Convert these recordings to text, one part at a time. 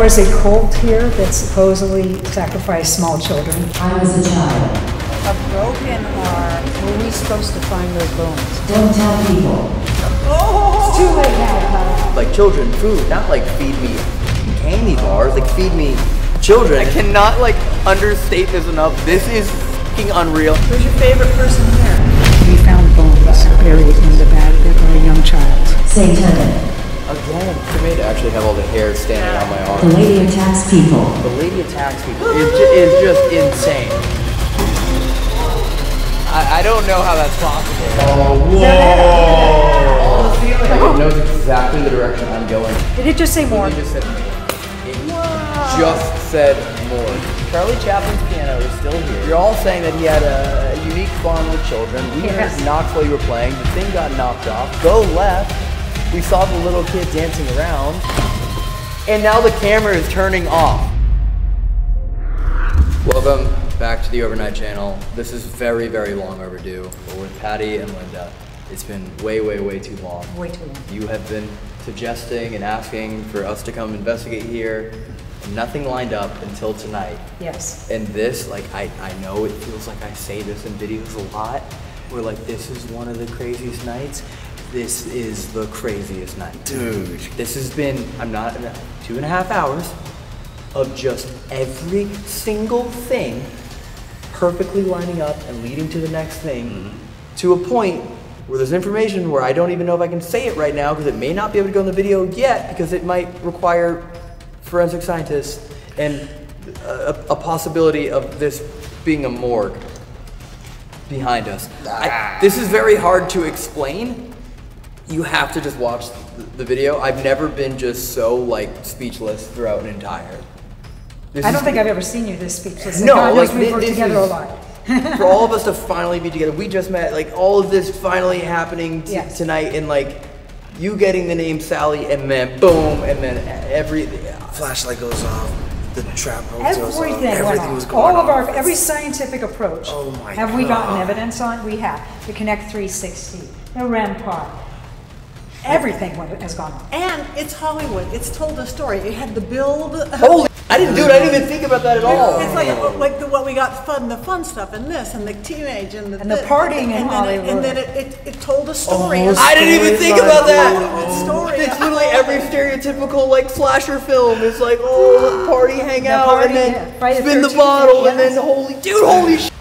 was a cult here that supposedly sacrificed small children. I was a child. A broken heart. Were we supposed to find those bones? Don't tell people. Oh! It's too late now, Like children food, not like feed me candy bars, like feed me children. I cannot like understate this enough. This is fucking unreal. Who's your favorite person here? We found bones buried in the bag of a young child. Satanic. Again, for me to actually have all the hair standing on my arm. The lady attacks people. The lady attacks people It is ju- is just insane. I, I don't know how that's possible. Oh, whoa! It knows exactly the direction I'm going. Did it just say more? It just said, it just said more. Charlie Chaplin's piano is still here. You're all saying that he had a unique bond with children. We Yes. heard knocks while you were playing. The thing got knocked off. Go left. We saw the little kid dancing around. And now the camera is turning off. Welcome back to the Overnight Channel. This is very, very long overdue. We're with Patti and Linda. It's been way, way, way too long. Way too long. You have been suggesting and asking for us to come investigate here, and nothing lined up until tonight. Yes. And this, like, I, I know it feels like I say this in videos a lot. We're like, this is one of the craziest nights. This is the craziest night. Dude. This has been, I'm not, two and a half hours of just every single thing perfectly lining up and leading to the next thing mm-hmm. to a point where there's information where I don't even know if I can say it right now because it may not be able to go in the video yet because it might require forensic scientists and a, a possibility of this being a morgue behind us. I, ah. this is very hard to explain. You have to just watch the, the video. I've never been just so like speechless throughout an entire. This I don't is- think I've ever seen you this speechless. No, God knows like, we've worked this together is- a lot. for all of us to finally be together. We just met, like all of this finally happening t- Yes. tonight, and like you getting the name Sally, and then boom, and then every. flashlight goes off, the trap goes off, Everything everything was going All of off. our, every scientific approach. Oh my Have we gotten evidence on? We have. The Kinect 360, the REM pod. Everything has gone on. And it's Hollywood. It's told a story. It had the build. Holy! I didn't do it. I didn't even think about that at all. It's like oh, like the, what we got fun, the fun stuff, and this, and the teenage, and the And the thi- partying in and then it- Hollywood. and then it, it, it told a story. Oh, a I didn't even think about that. It's story. It's literally every stereotypical like slasher film. It's like oh, party, hang out, party, and then yeah. Friday the spin the 13th, bottle, and then holy dude, holy shit,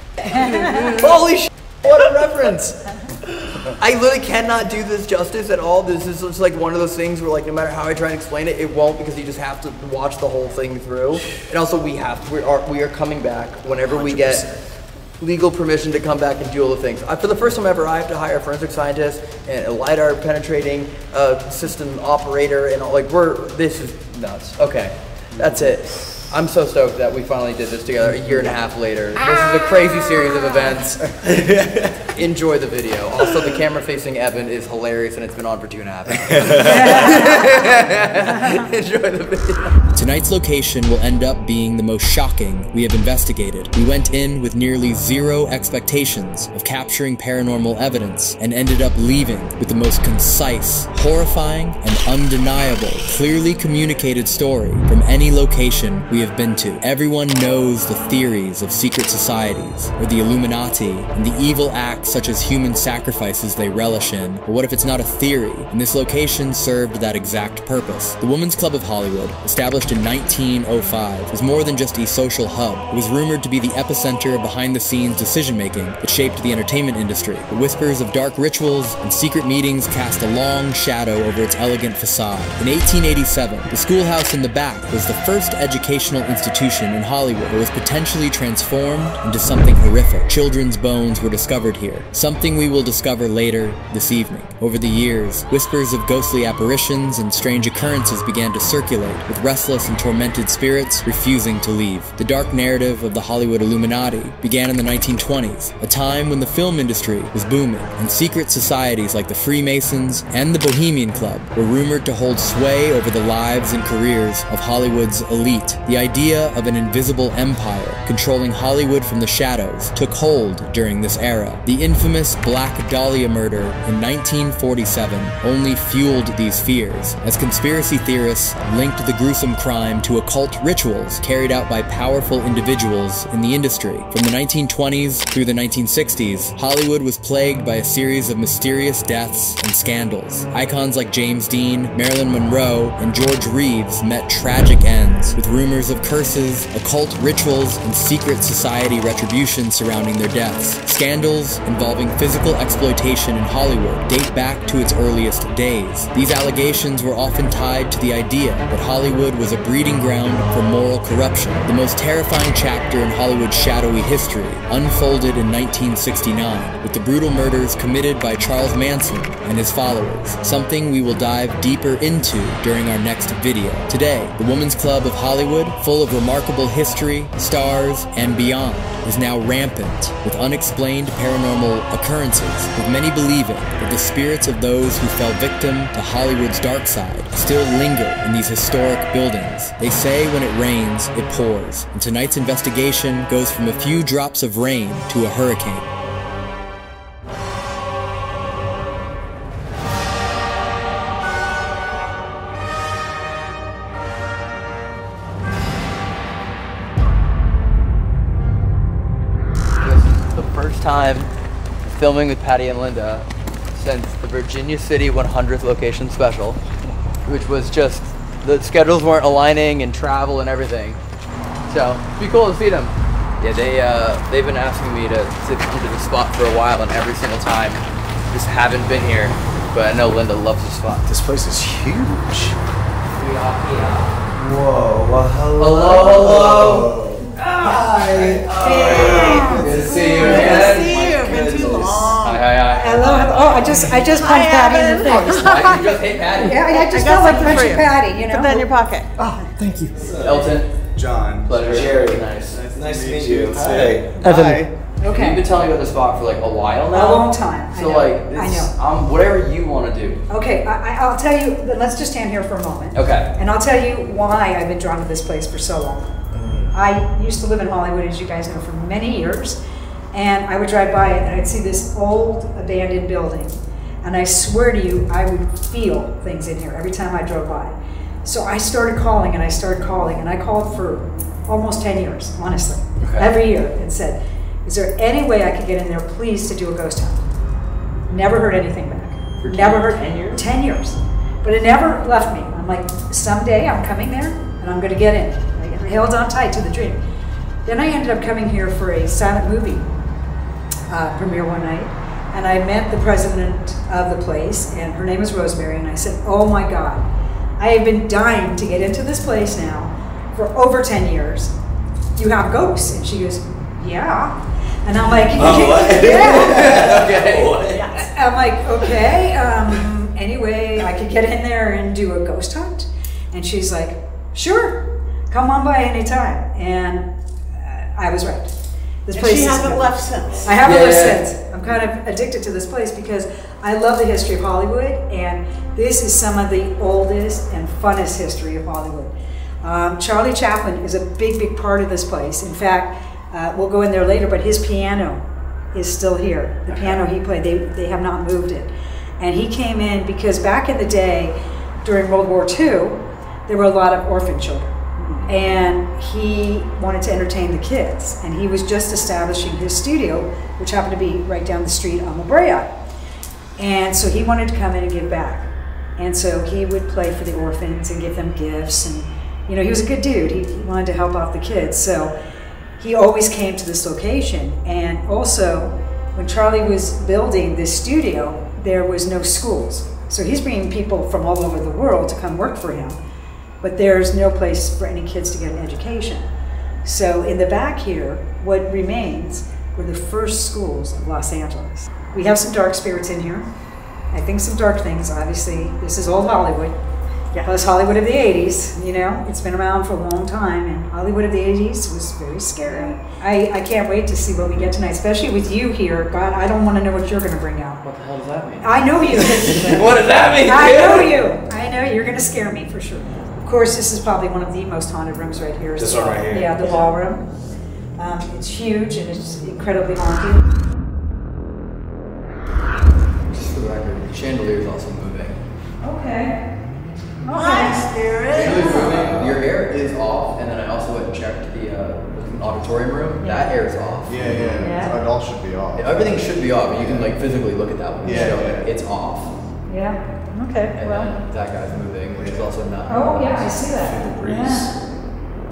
holy shit, what a reference. I literally cannot do this justice at all. This is just like one of those things where like no matter how I try and explain it, it won't because you just have to watch the whole thing through. And also we have to, we are we are coming back whenever we get legal permission to come back and do all the things. I, for the first time ever, I have to hire a forensic scientist and a lidar penetrating uh, system operator and all. Like we're this is nuts. Okay, that's it. I'm so stoked that we finally did this together a year and a half later. This is a crazy series of events. Enjoy the video. Also, the camera facing Evan is hilarious and it's been on for two and a half hours. Enjoy the video. Tonight's location will end up being the most shocking we have investigated. We went in with nearly zero expectations of capturing paranormal evidence and ended up leaving with the most concise, horrifying, and undeniable, clearly communicated story from any location we have been to. Everyone knows the theories of secret societies, or the Illuminati, and the evil acts such as human sacrifices they relish in. But what if it's not a theory, and this location served that exact purpose? The Women's Club of Hollywood, established in 1905, was more than just a social hub. It was rumored to be the epicenter of behind-the-scenes decision-making that shaped the entertainment industry. The whispers of dark rituals and secret meetings cast a long shadow over its elegant facade. In 1887, the schoolhouse in the back was the first institution in Hollywood was potentially transformed into something horrific. Children's bones were discovered here, something we will discover later this evening. Over the years, whispers of ghostly apparitions and strange occurrences began to circulate, with restless and tormented spirits refusing to leave. The dark narrative of the Hollywood Illuminati began in the 1920s, a time time when the film industry was booming, and secret societies like the Freemasons and the Bohemian Club were rumored to hold sway over the lives and careers of Hollywood's elite. The idea of an invisible empire controlling Hollywood from the shadows took hold during this era. The infamous Black Dahlia murder in 1947 only fueled these fears, as conspiracy theorists linked the gruesome crime to occult rituals carried out by powerful individuals in the industry. From the 1920s through the 1960s, Hollywood was plagued by a series of mysterious deaths and scandals. Icons like James Dean, Marilyn Monroe, and George Reeves met tragic ends, with rumors of curses, occult rituals, and secret society retribution surrounding their deaths. Scandals involving physical exploitation in Hollywood date back to its earliest days. These allegations were often tied to the idea that Hollywood was a breeding ground for moral corruption. The most terrifying chapter in Hollywood's shadowy history unfolded in 1969 with the brutal murders committed by Charles Manson and his followers, something we will dive deeper into during our next video. Today, the Women's Club of Hollywood, full of remarkable history, stars, and beyond, is now rampant with unexplained paranormal occurrences, with many believing that the spirits of those who fell victim to Hollywood's dark side still linger in these historic buildings. They say when it rains, it pours, and tonight's investigation goes from a few drops of rain to a hurricane. Time filming with Patti and Linda since the Virginia City 100th location special, which was just the schedules weren't aligning and travel and everything. So it'd be cool to see them. Yeah, they uh, they've been asking me to, to come to the spot for a while, and every single time just haven't been here. But I know Linda loves the spot. This place is huge. We are here. Whoa. Well, hello. Hello, hello. Hi. Good to see you Good to see you, been too long. Hi, hi, hi. Hello. Oh, I just, I just punched Hi, Patti in the face. I can just hate Patti. Yeah, I just I felt like punching. Patti, you know? Put that in your pocket. Oh, thank you. Elton, John. pleasure. Jerry. Nice. Nice to meet you. Hi. Evan. Okay. You've been telling me about the spot for like a while now. a long time. I So know. like, I know. um, whatever you want to do. Okay, I, I- I'll tell you, let's just stand here for a moment. Okay. And I'll tell you why I've been drawn to this place for so long. I used to live in Hollywood, as you guys know, for many years, and I would drive by it and I'd see this old abandoned building. And I swear to you, I would feel things in here every time I drove by. So I started calling and I started calling, and I called for almost 10 years, honestly, Okay. every year, and said, Is there any way I could get in there, please, to do a ghost hunt? Never heard anything back. For 10 never heard 10 years? 10 years. But it never left me. I'm like, someday I'm coming there and I'm going to get in. I held on tight to the dream. Then I ended up coming here for a silent movie uh, premiere one night, and I met the president of the place, and her name is Rosemary, and I said, "Oh my God, I have been dying to get into this place now for over ten years. You have ghosts?" And she goes, "Yeah," and I'm like, Oh, what? "Yeah." Okay. I'm like, okay. Um, anyway, I could get in there and do a ghost hunt. And she's like, sure, come on by anytime. And uh, I was right. This And place she hasn't good. left since. I haven't Yeah. left since. I'm kind of addicted to this place because I love the history of Hollywood, and this is some of the oldest and funnest history of Hollywood. Um, Charlie Chaplin is a big, big part of this place. In fact, uh, we'll go in there later, but his piano is still here. The piano he played, they, they have not moved it. And he came in because back in the day, during World War II, there were a lot of orphan children and he wanted to entertain the kids. And he was just establishing his studio, which happened to be right down the street on La Brea. And so he wanted to come in and give back. And so he would play for the orphans and give them gifts. And, you know, he was a good dude. He, he wanted to help out the kids. So he always came to this location. And also, when Charlie was building this studio, there was no schools. So he's bringing people from all over the world to come work for him but there's no place for any kids to get an education. So in the back here, what remains were the first schools of Los Angeles. We have some dark spirits in here. I think some dark things, obviously. This is old Hollywood. Yeah. Plus Hollywood of the 80s, you know, it's been around for a long time, and Hollywood of the 80s was very scary. I, I can't wait to see what we get tonight, especially with you here. God, I don't want to know what you're going to bring out. What the hell does that mean? I know you. what does that mean? I know you. I know you're going to scare me for sure. Of course, this is probably one of the most haunted rooms right here. is This the one right here. Yeah, the ballroom. Um, it's huge and it's incredibly haunted. Just for the record, the chandelier is also moving. Okay. Hi, Spirit. Chandelier's moving. Your air is off, and then I also went and checked the uh, auditorium room. Yeah. That air is off. Yeah, yeah. Yeah. It all should be off. Everything should be off. You can like physically look at that one. and Yeah, show yeah. it. It's off. Yeah. Okay. And Well. then that guy's moving, which is also not. Oh yeah, I see that. Feel the breeze. Yeah.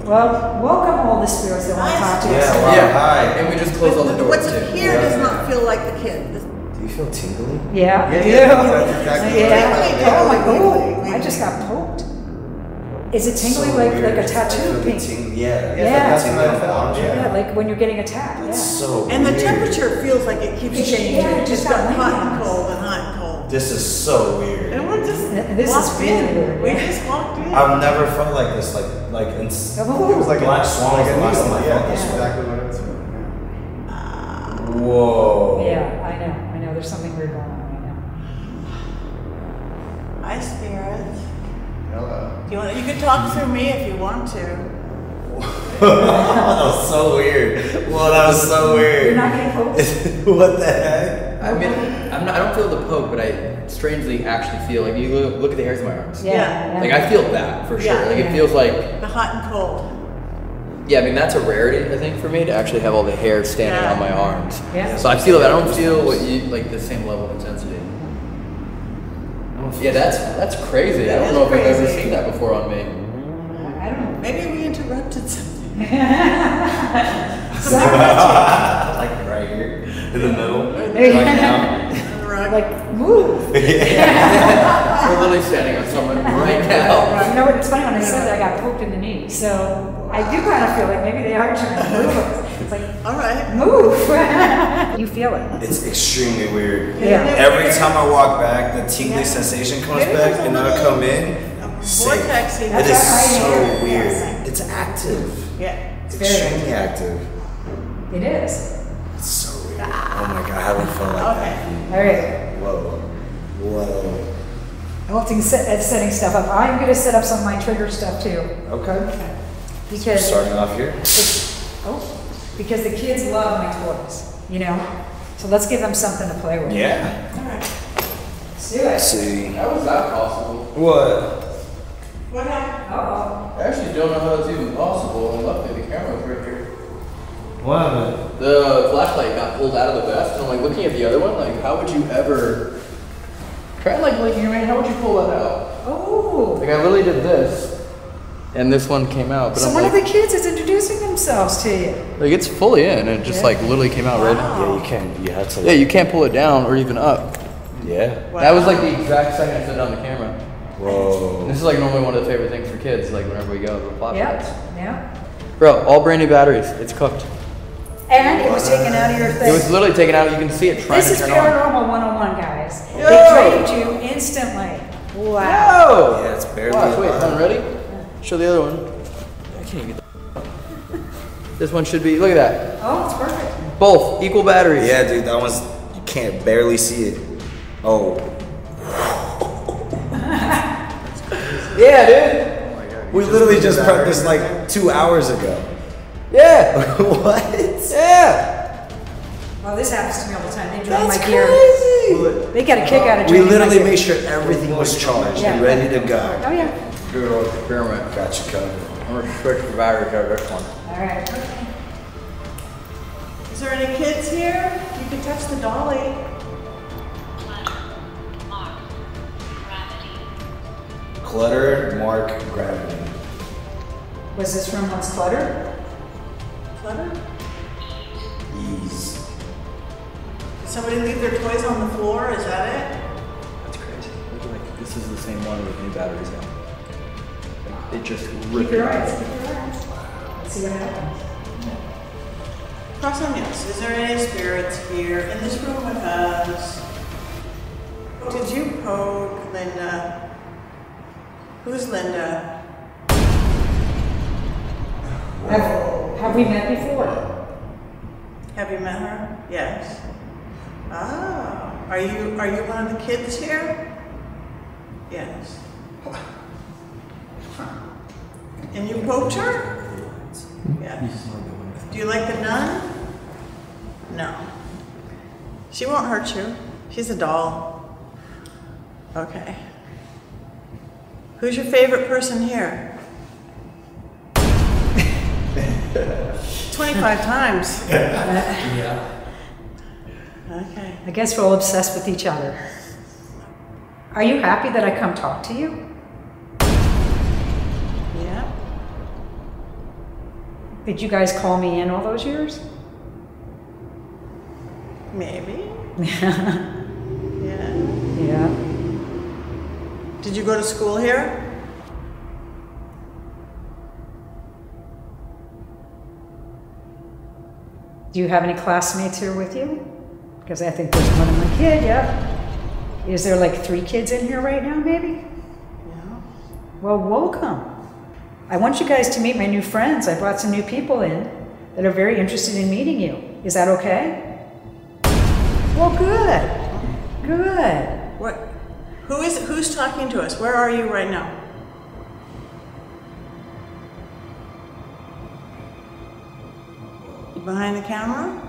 Well, welcome all the spirits that want to talk to us. Yeah, wow. Yeah. Hi. And we just closed all the doors What's too. here does not feel like the kid. This- Do you feel tingly? Yeah, Yeah, yeah, that's exactly Yeah. right. Oh my god! Tingly. I just got poked. Is it tingly So like weird. like a I tattoo feel ting- Yeah. Yeah. That's what I felt. Yeah, Yeah. like when you're getting attacked. It's Yeah. so And the weird. temperature feels like it keeps It's- changing. yeah, it It's just just got got hot and cold and hot and cold. This is so weird. And we're just this is really weird, We just walked in. I've never felt like this, like like in s- Oh, it was like Black Swan was the last time I felt this. exactly what it's Whoa. Yeah, I know. I know. There's something weird going on right now. Hi, Spirit. Hello. You want? You can talk through me if you want to. that was so weird. Well, that was so weird. You're weird. not getting poked. what the heck? I mean, I'm not, I don't feel the poke, but I strangely actually feel like you look, look at the hairs of my arms. Yeah. yeah. Like I feel that for sure. Yeah. like Yeah. it feels like The hot and cold. yeah. I mean that's a rarity I think for me to actually have all the hair standing Yeah. on my arms. Yeah. So I feel that I don't feel what you like the same level of intensity. Yeah, that's that's crazy. I don't know if I've ever seen that before on me. I don't know. Maybe we interrupted something. like right here in the middle. Right now. Right. Like move. We're literally standing on someone right now. You know what? It's funny when I said that I got poked in the knee. So I do kind of feel like maybe they are trying to move us. It's like All right. move. you feel it. It's extremely weird. Yeah. Every time I walk back, the tingly sensation comes Maybe back, and then I little come in. safe. vortex in It there. is That's so right. weird. It's active. Yeah. very Extremely active. It is. It's so weird. Oh my god, I haven't felt like Okay. All right. that. Whoa. Whoa. Helping set, uh, setting stuff up. I'm going to set up some of my trigger stuff too. Okay. Because Starting off here. oh, because the kids love my toys. You know. So let's give them something to play with. Yeah. Let's do it. see. How is that possible? What? What happened? Uh I actually don't know how that's even possible. And luckily the camera's right here. What? The flashlight got pulled out of the vest, and I'm like looking at the other one, like how would you ever try and like looking at me, how would you pull that out? oh. Like I literally did this, and this one came out, but So I'm one like, of the kids is introducing themselves to you. like it's fully in, and it just Yeah. like literally came out right now. Yeah, you can't. You had to. Yeah, you can't pull it down or even up. Yeah. Wow. That was like the exact second I set it on the camera. Whoa. This is like normally one of the favorite things for kids, like whenever we go, the Yep. Yeah. Bro, all brand new batteries. It's cooked. And it was taken out of your thing. It was literally taken out. You can see it trying This to is turn on. Paranormal 101, guys. Yo! They draped you instantly. Wow. Oh! Yeah, it's barely. Watch, wait, alive. hold on, ready? Show the other one. I can't even get This one should be, look at that. Oh, it's perfect. Both, equal batteries. Yeah, dude, that one's. You can't barely see it. Oh. Yeah, dude. Oh God, We literally just prepped this like two hours ago. Yeah. what? Yeah. Well, this happens to me all the time. They drain That's my gear. crazy. They got a kick out of We draining my literally gear. made sure everything was charged and Yeah. ready to go. Oh, yeah. Good old experiment. Got you covered. I'm gonna switch the battery to this one. All right. Is there any kids here? You can touch the dolly. Clutter, mark, gravity. Was this room once cluttered? Clutter? Ease. Did somebody leave their toys on the floor? Is that it? That's crazy. Look at like, this is the same one with new batteries now. Like, It just Keep ripped your eyes. Keep your eyes. Let's see what happens. Cross on yes. Is there any spirits here in this room with us? Did you poke Linda? Who's Linda? Have, have we met before? Have you met her? Yes. Ah, are you are you one of the kids here? Yes. And you poked her? Yes. Do you like the nun? No. She won't hurt you. She's a doll. Okay. Who's your favorite person here? 25 times. Yeah. Okay. I guess we're all obsessed with each other. Are you happy that I come talk to you? Yeah. Did you guys call me in all those years? Maybe. Yeah. Yeah. Did you go to school here? Do you have any classmates here with you? Because I think there's one of my kid, yeah. Is there like three kids in here right now, maybe? Yeah. Well, welcome. I want you guys to meet my new friends. I brought some new people in that are very interested in meeting you. Is that okay? Well, good. Good. What? Who is who's talking to us? Where are you right now? Behind the camera?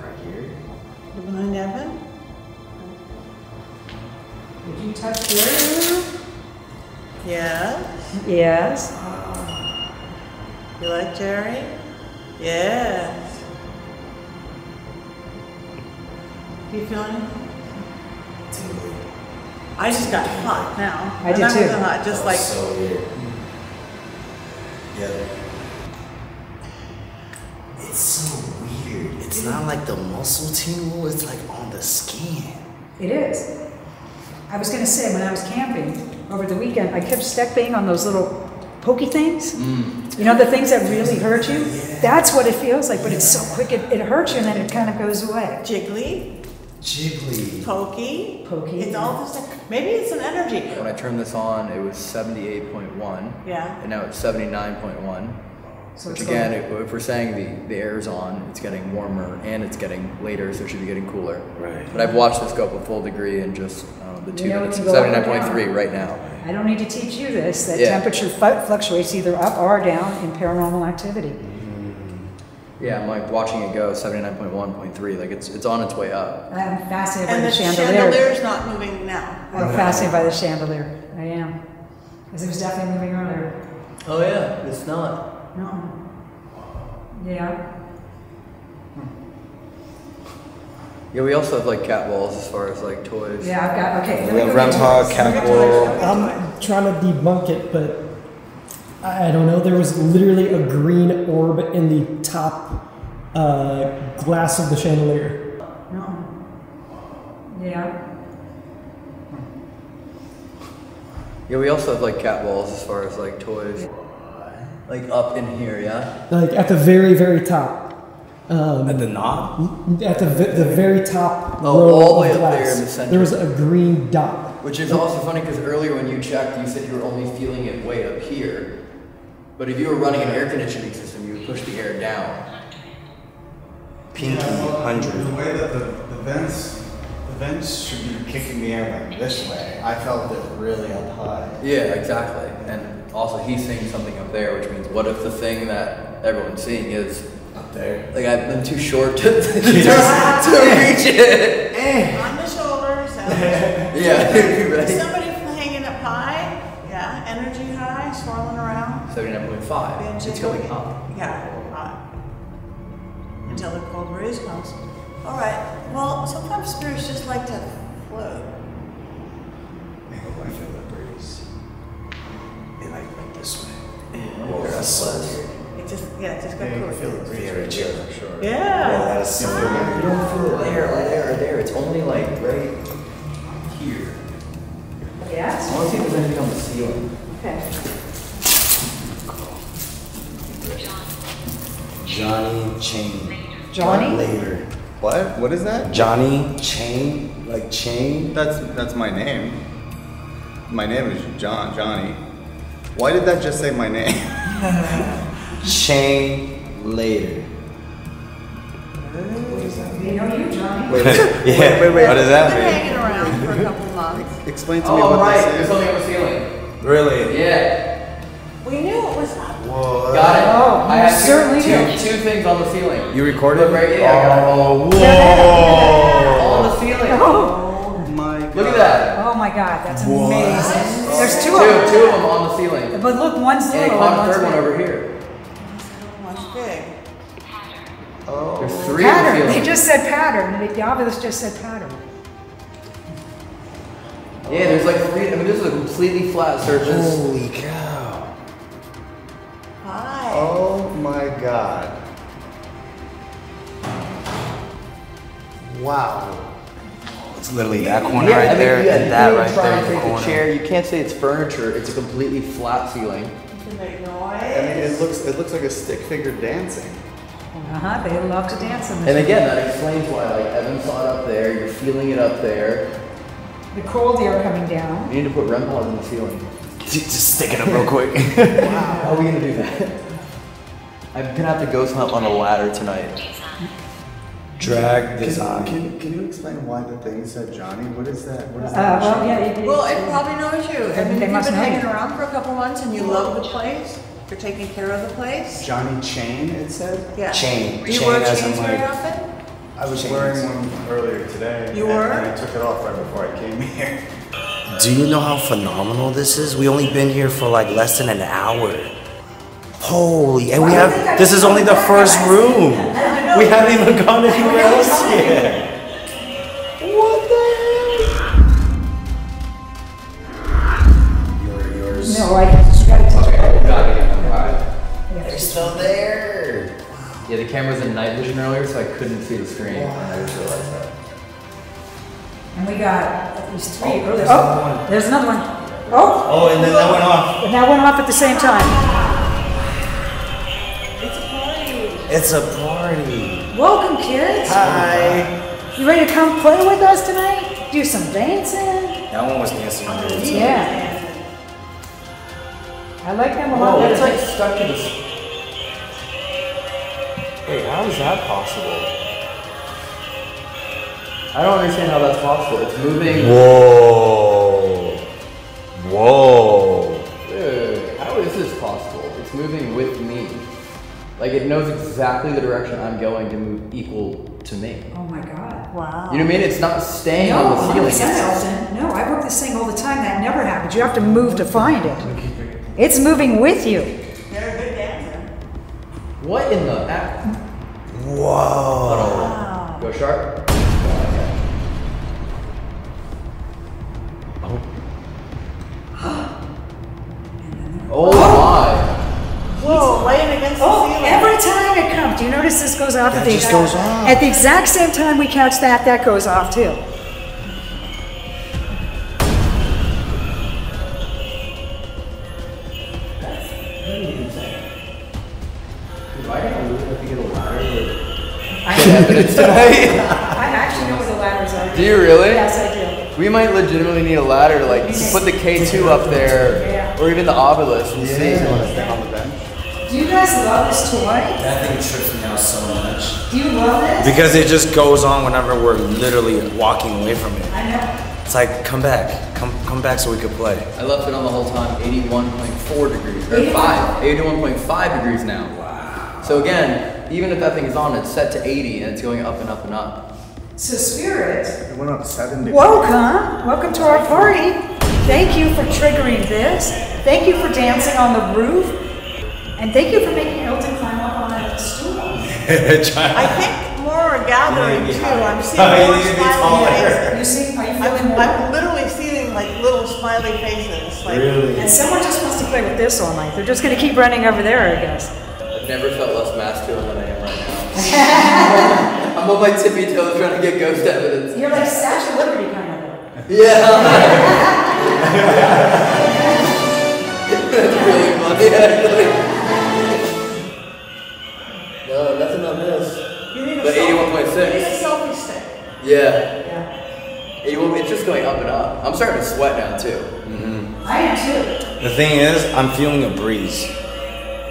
Right here. You behind Evan? Did you touch your Yes. Yes. You like Jerry? Yes. You feeling? Tingly. I just got hot now. I did I'm not too. really Hot, just That like was so weird. Yeah. It's so weird. It's not like the muscle tingle. It's like on the skin. It is. I was going to say, when I was camping over the weekend, I kept stepping on those little pokey things. Mm. You know, the things that really hurt you? That's what it feels like, but it's so quick, it, it hurts you and then it kind of goes away. jiggly, Jiggly. pokey. Pokey. It's all the same. Maybe it's an energy. When I turned this on, it was 78.1. Yeah. And now it's 79.1. So Which it's again, like- if, if we're saying the, the air's on, it's getting warmer and it's getting later, so it should be getting cooler. Right. But I've watched this go up a full degree in just uh, the two You know, it minutes. up 79.3 right now. I don't need to teach you this, that Yeah. temperature fu- fluctuates either up or down in paranormal activity. Yeah, I'm like watching it go 79.1.3. Like it's it's on its way up. I'm fascinated by And the the chandelier. is not moving now. I'm fascinated by the chandelier. I am. Because it was definitely moving earlier. Oh yeah, it's not. No. Yeah. Hmm. Yeah, we also have like cat walls as far as like toys. Yeah, I've got, okay. let me We have go into Grandpa, this. cat Let me go into this. I'm trying to debunk it, but I I don't know. There was literally a green orb in the top uh, glass of the chandelier. No. Yeah. Yeah, we also have like cat walls as far as like toys. Like up in here, yeah. Like at the very, very top. Um, At the knob? at the the very top Oh, row all the way of up glass, there in the center. there was a green dot. Which is also funny because earlier when you checked, you said you were only feeling it way up here. But if you were running an air conditioning system, you would push the air down. Pinky Yeah, well, hundred. The way that the, the vents, the vents should be kicking the air like this way. I felt it really up high. Yeah, exactly. And also, he's seeing something up there, which means what if the thing that everyone's seeing is Up there. like I've been too short to, to, to reach it? Eh. On the shoulders. Yeah, right. Somebody hanging up high. Yeah, energy high, swirling around. Seventy-nine point five. Being It's jiggly. going up. Yeah, hot. Until the cold breeze comes. All right. Well, sometimes spirits just like to float. Oh, this way. Whoa, that's so weird. It just, yeah, it just got Yeah, cool. can feel the breeze Very right chill. here for sure. Yeah, Yeah. that is so weird. You don't feel it there or there or there. It's only like right here. Yeah. I Yes? want to see if there's anything on the ceiling. Okay. Johnny Chain. Johnny? Later. What? What is that? Johnny Chain? Like chain? That's that's my name. My name is John, Johnny. Why did that just say my name? Shane later. They know you, Johnny. Wait, Yeah. wait, wait. What does that Been mean? hanging around for a couple months. Explain to me Oh, what right. this There's something on the ceiling. Really? Yeah. We knew it was up. Whoa. Got it. Oh, I have two, certainly two, things on the ceiling. You recorded? Look right- yeah, I got it. Oh, whoa. On the ceiling. Oh, oh my god. Look at that. Oh my God, that's amazing. There's two Two, of them. two of them on the ceiling. But look, one's And a little caught and a third one over here. Much big. There's oh. three on the Pattern. They just said pattern. The obelisk just said pattern. Yeah, there's like three. I mean, this is a completely flat surface. Holy cow. Hi. Oh my god. Wow. It's literally that corner Yeah, I right mean, there yeah, and that right there and in the take corner. a chair. You can't say it's furniture. It's a completely flat ceiling. To make noise. I mean, it looks it looks like a stick figure dancing. Uh huh. They love to dance in this. And again, that explains why like Evan saw it up there. You're feeling it up there. the cold air coming down. You need to put REM pods in the ceiling. Just stick it up real quick. Wow. How are we gonna do that? I'm gonna have to ghost hunt on a ladder tonight. Drag this Can, on. can, can you explain why the thing said Johnny? What is that? What is Uh, that? well, yeah. It, Well, it probably knows you. I mean, They if you've been hanging you. around for a couple months and you love the place, you're taking care of the place. Johnny Chain, it said? Yeah. Chain. Do you Chain wear as chains very like- often? I was Chains. wearing one earlier today. You and- were? And I took it off right before I came here. Do you know how phenomenal this is? We only been here for like less than an hour. Holy, and we have, this is only the first room. We haven't even gone anywhere else yet. What the heck? Your, yours. no, I just got to touch Okay, got it. Alright. They're still there. Yeah, the camera was in night vision earlier, so I couldn't see the screen. And I just realized that. And we got at least three. Oh, oh there's, another oh, there's another one. Oh, Oh, and then that went off. and that went off at the same time. It's a party. It's a party. Welcome, kids. Hi. You ready to come play with us tonight? Do some dancing? That one was dancing under it. Yeah. I like them a lot Oh, better. it's like stuck to the. s- Wait, how is that possible? I don't understand how that's possible. It's moving. Whoa. Whoa. Like it knows exactly the direction I'm going to move equal to me. oh my God. Wow. You know what I mean? It's not staying No, on the ceiling. 100% It's- Elton. No, I work this thing all the time. That never happens. You have to move to find it. It's moving with you. You're a good dancer. What in the? Whoa. Go sharp. Do you notice this goes off? That at the just goes off. At the exact same time we catch that, that goes off too. Why did I have to get a ladder? I, Evidence tonight. I actually know where the ladders are. Do you really? Yes, I do. We might legitimately need a ladder to like put the K2 up there, Yeah. or even the obelisk and see. You want to stand on the bench? Do you guys love this toy? That thing trips me out so much. Do you love this? Because it just goes on whenever we're literally walking away from it. I know. It's like, come back. Come come back so we could play. I left it on the whole time, 81.4 degrees, or 5, 81.5 degrees now. Wow. So again, even if that thing is on, it's set to 80 and it's going up and up and up. So Spirit, It went up seven degrees. welcome. Welcome to our party. Thank you for triggering this. Thank you for dancing on the roof. And thank you for making Elton climb up on that stool. I think more are gathering too. I'm seeing Oh, more need to be smiley taller. faces. You see, are you I'm, more? I'm literally seeing like little smiley faces. Like, And someone just wants to play with this all night. They're just going to keep running over there, I guess. I've never felt less masculine than I am right now. I'm on my tippy toes trying to get ghost evidence. You're like Statue of Liberty kind of. Yeah. That's really funny, actually. No, nothing on this. you need a But selfie. 81.6. You need a selfie stick. Yeah. It will, it's just going up and up. I'm starting to sweat now too. Mm-hmm. I am too. The thing is, I'm feeling a breeze.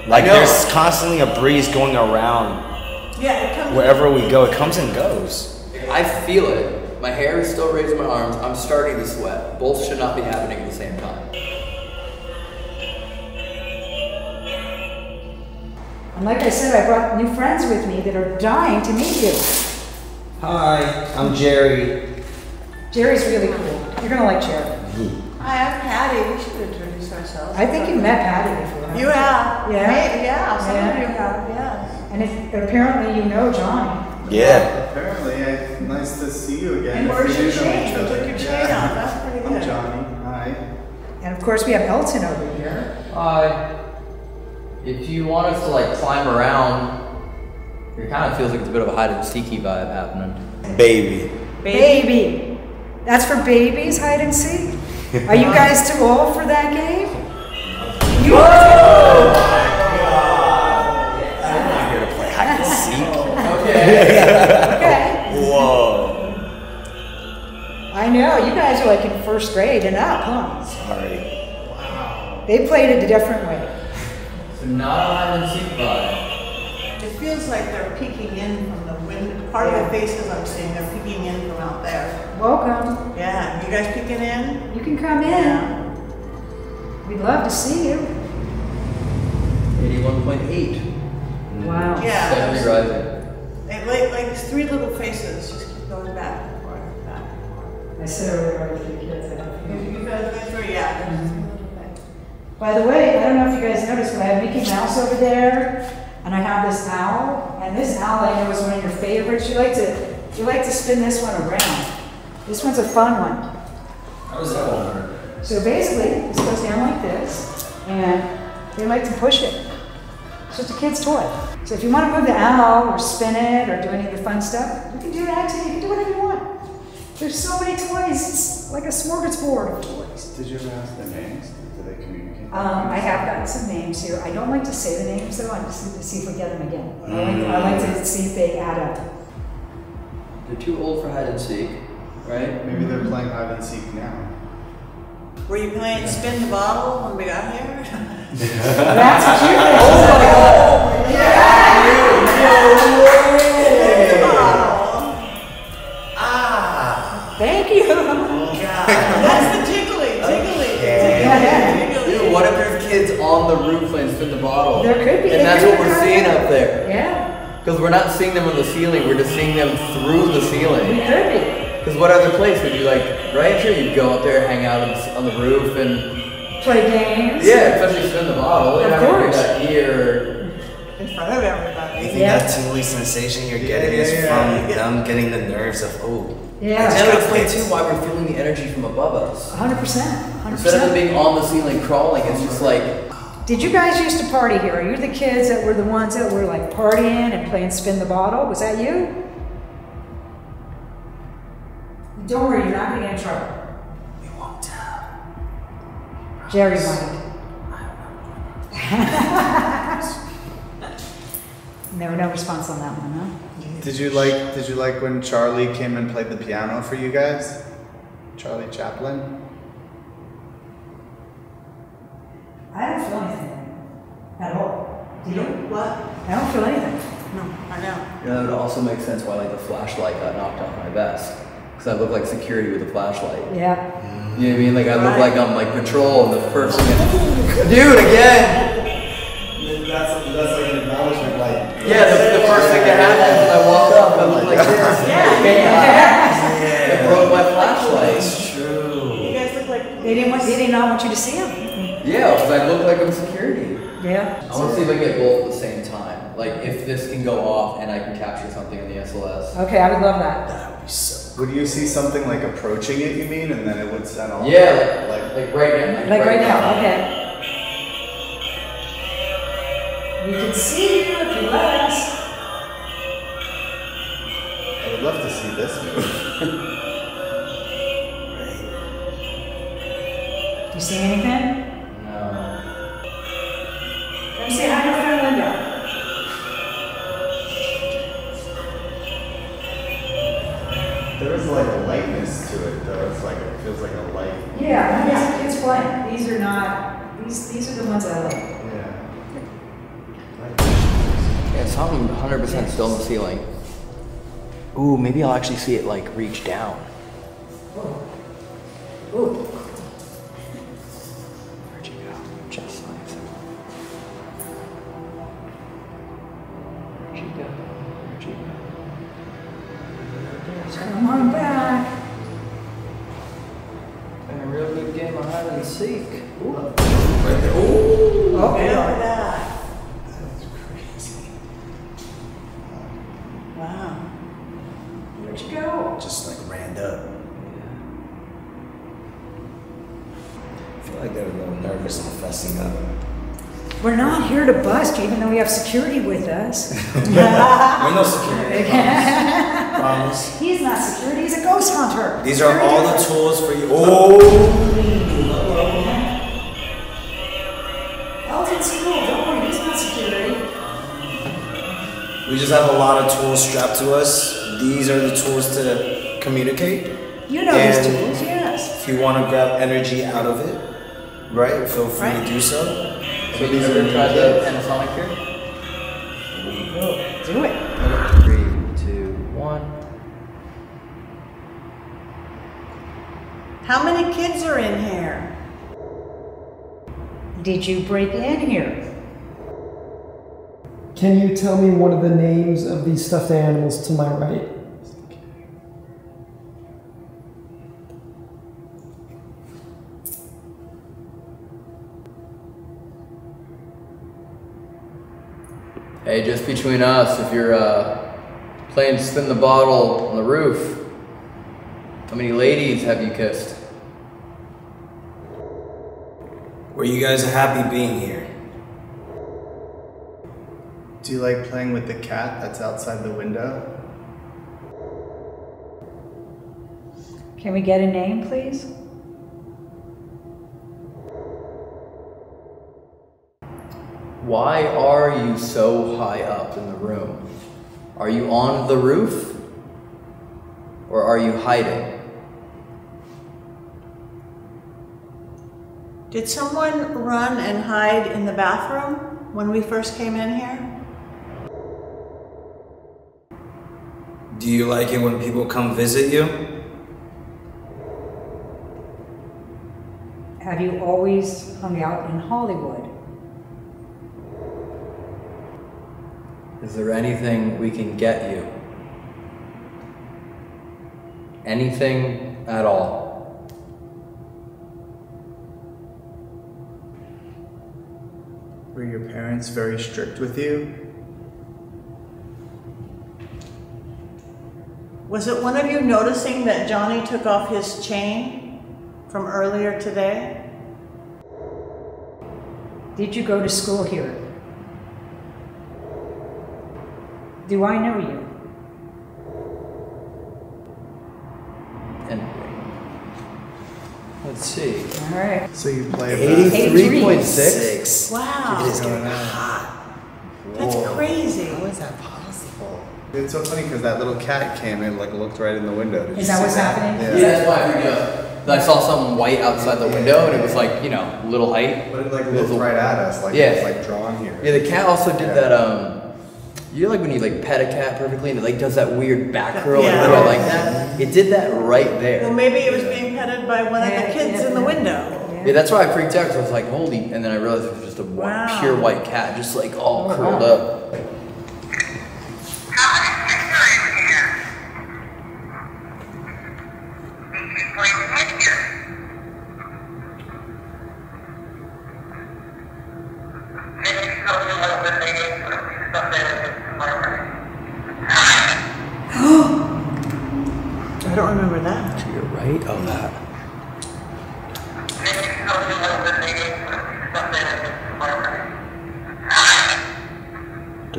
Like know. there's constantly a breeze going around Yeah, it comes. wherever we go. It comes and goes. I feel it. My hair is still raised in my arms. I'm starting to sweat. Both should not be happening at the same time. And like I said, I brought new friends with me that are dying to meet you. Hi, I'm Jerry. Jerry's really cool. You're gonna like Jerry. Hi, I'm Patti. We should introduce ourselves. I think you met Patti before. You have. Yeah? Maybe, yeah. Some Yeah. of you have. Yes. And if, apparently you know Johnny. Yeah. Apparently, I, nice to see you again. And where's your chain? You took your chain off. That's pretty I'm good. Johnny. Hi. And of course we have Elton over here. Uh, if you want us to like climb around, it kind of feels like it's a bit of a hide and seeky vibe happening. Baby. Baby. That's for babies, hide and seek. Are you guys too old for that game? You I'm not here to play hide and seek. Okay. Okay. Whoa. I know, you guys are like in first grade and up, huh? Sorry. Wow. They played it a different way. So not a hide and seek vibe. It feels like they're peeking in from the window. Part of the faces I'm seeing, they're peeking in from out there. Welcome. Yeah. You guys peeking in? You can come in. We'd love to see you. 81.8. Wow. Yeah. Steadily rising. It, like, like three little faces just keep going back and forth, back and forth. I said earlier to the kids. I don't You, know. you guys went through, yeah. there's just three little faces. By the way, I don't know if you guys noticed, but I have Mickey Mouse over there, and I have this owl, and this owl I know is one of your favorites. You like to, you like to spin this one around. This one's a fun one. How does that work? So basically, this goes down like this, and they like to push it. It's just a kid's toy. So if you want to move the owl or spin it or do any of the fun stuff, you can do that too. You can do whatever you want. There's so many toys. It's like a smorgasbord of toys. Did you ever ask the names? Did they communicate? Um, I have gotten some names here. I don't like to say the names though. I just need to see if we get them again. I like, I like to see if they add up. They're too old for hide and seek, right? Maybe they're playing hide and seek now. Were you playing spin the bottle when we got here? That's cute. Oh my god! Yeah! yeah. Ah! Thank you. That's the on the roof playing spin the bottle? There could be. And that's what we're seeing there. up there. Yeah, Because we're not seeing them on the ceiling, we're just seeing them through the ceiling. we ceiling. could be. Because what other place would you like, right? Sure, you'd go up there, hang out on the- on the roof, and Play games. yeah, especially spin the bottle. You're Of not course. that here. In front of everybody. You everybody. think Yeah. that tingly sensation you're getting yeah, is yeah. from them getting the nerves of oh. Yeah. And It's that would got explain kids. too why we're feeling the energy from above us. hundred percent, hundred Instead of them being on the ceiling crawling, it's just like Did you guys used to party here? Are you the kids that were the ones that were like partying and playing spin the bottle? Was that you? Don't worry, you're not gonna get in trouble. We won't tell. Jerry might. no, no response on that one, huh? Did you like? Did you like when Charlie came and played the piano for you guys? Charlie Chaplin. I don't feel anything at all. Do you? What? I don't feel anything. No, I know. you know, that would also make sense why like the flashlight got knocked off my vest. Because I look like security with a flashlight. Yeah. You know what I mean? Like I look Right. like I'm like patrol and the first thing Dude, again! That's that's like an acknowledgement, like Yeah, the, the first thing that happened, when I walked up, I look like this. Yeah. I broke my flashlight. It's true. You guys look like. They didn't want. They did not want you to see him. Yeah, because I look like I'm security. Yeah. I want to see if I can get both at the same time. Like if this can go off and I can capture something in the SLS. Okay, I would love that. That would be so. Would you see something like approaching it? You mean, and then it would set off? Yeah, like Like right now. Like right now. Okay. We can see you if you let us. I would love to see this move. Do you see anything? No. Come say hi to my friend Linda. There is like a lightness to it, though. It's like it feels like a light Yeah, these kids playing. These are not, these, these are the ones I like. Yeah. Yeah, something 100% still in the ceiling. Ooh, maybe I'll actually see it like reach down. Ooh, Where'd to grab energy out of it, right, feel free Right. to do so. So these are gonna try the Panasonic here? Do it. Three, two, one. How many kids are in here? Did you break in here? Can you tell me one of the names of these stuffed animals to my right? Hey, just between us, if you're uh, playing spin the bottle on the roof, how many ladies have you kissed? Were you guys happy being here? Do you like playing with the cat that's outside the window? Can we get a name, please? Why are you so high up in the room? Are you on the roof? Or are you hiding? Did someone run and hide in the bathroom when we first came in here? Do you like it when people come visit you? Have you always hung out in Hollywood? Is there anything we can get you? Anything at all? Were your parents very strict with you? Was it one of you noticing that Johnny took off his chain from earlier today? Did you go to school here? Do I know you? Anyway. Let's see. All right. So you play basketball? 83.6? Wow. It is getting hot. That's crazy. How is that possible? It's so funny because that little cat came in, like looked right in the window. Did Is that see what's happening? Yeah. Yeah, that's why I freaked out. I saw something white outside the window and it was like, you know, little height. But it like looked was right at us, like Yeah. it was like drawn here. Yeah, the cat also did Yeah. that, um, you know, like when you like pet a cat perfectly and it like does that weird back curl Yeah. do I like that? It did that right there. Well, maybe it was being petted by one of the kids yeah, in the window. Yeah, that's why I freaked out because I was like, holy, and then I realized it was just a Wow. pure white cat, just like all Oh, curled wow. up. I don't remember that. To your right of that.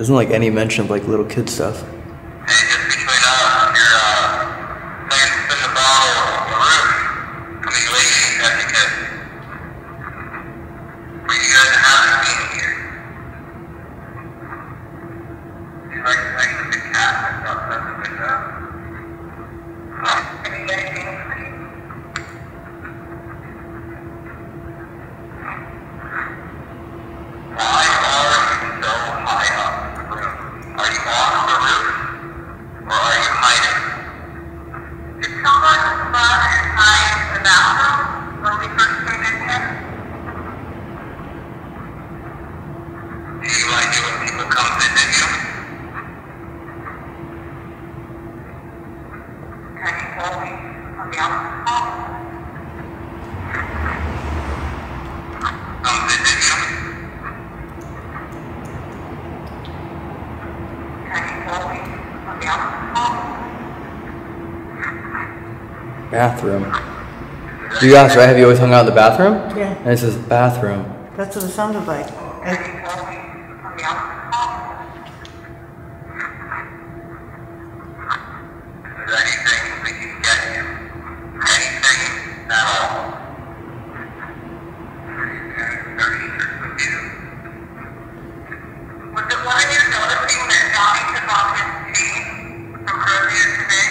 Doesn't like any mention of like little kid stuff. Asked, right? Have you always hung out in the bathroom? Yeah. And it says bathroom. That's what it sounded like. I- anything we can get you. Anything at all. Was it one of you noticing that Johnny took off his chain from earlier today?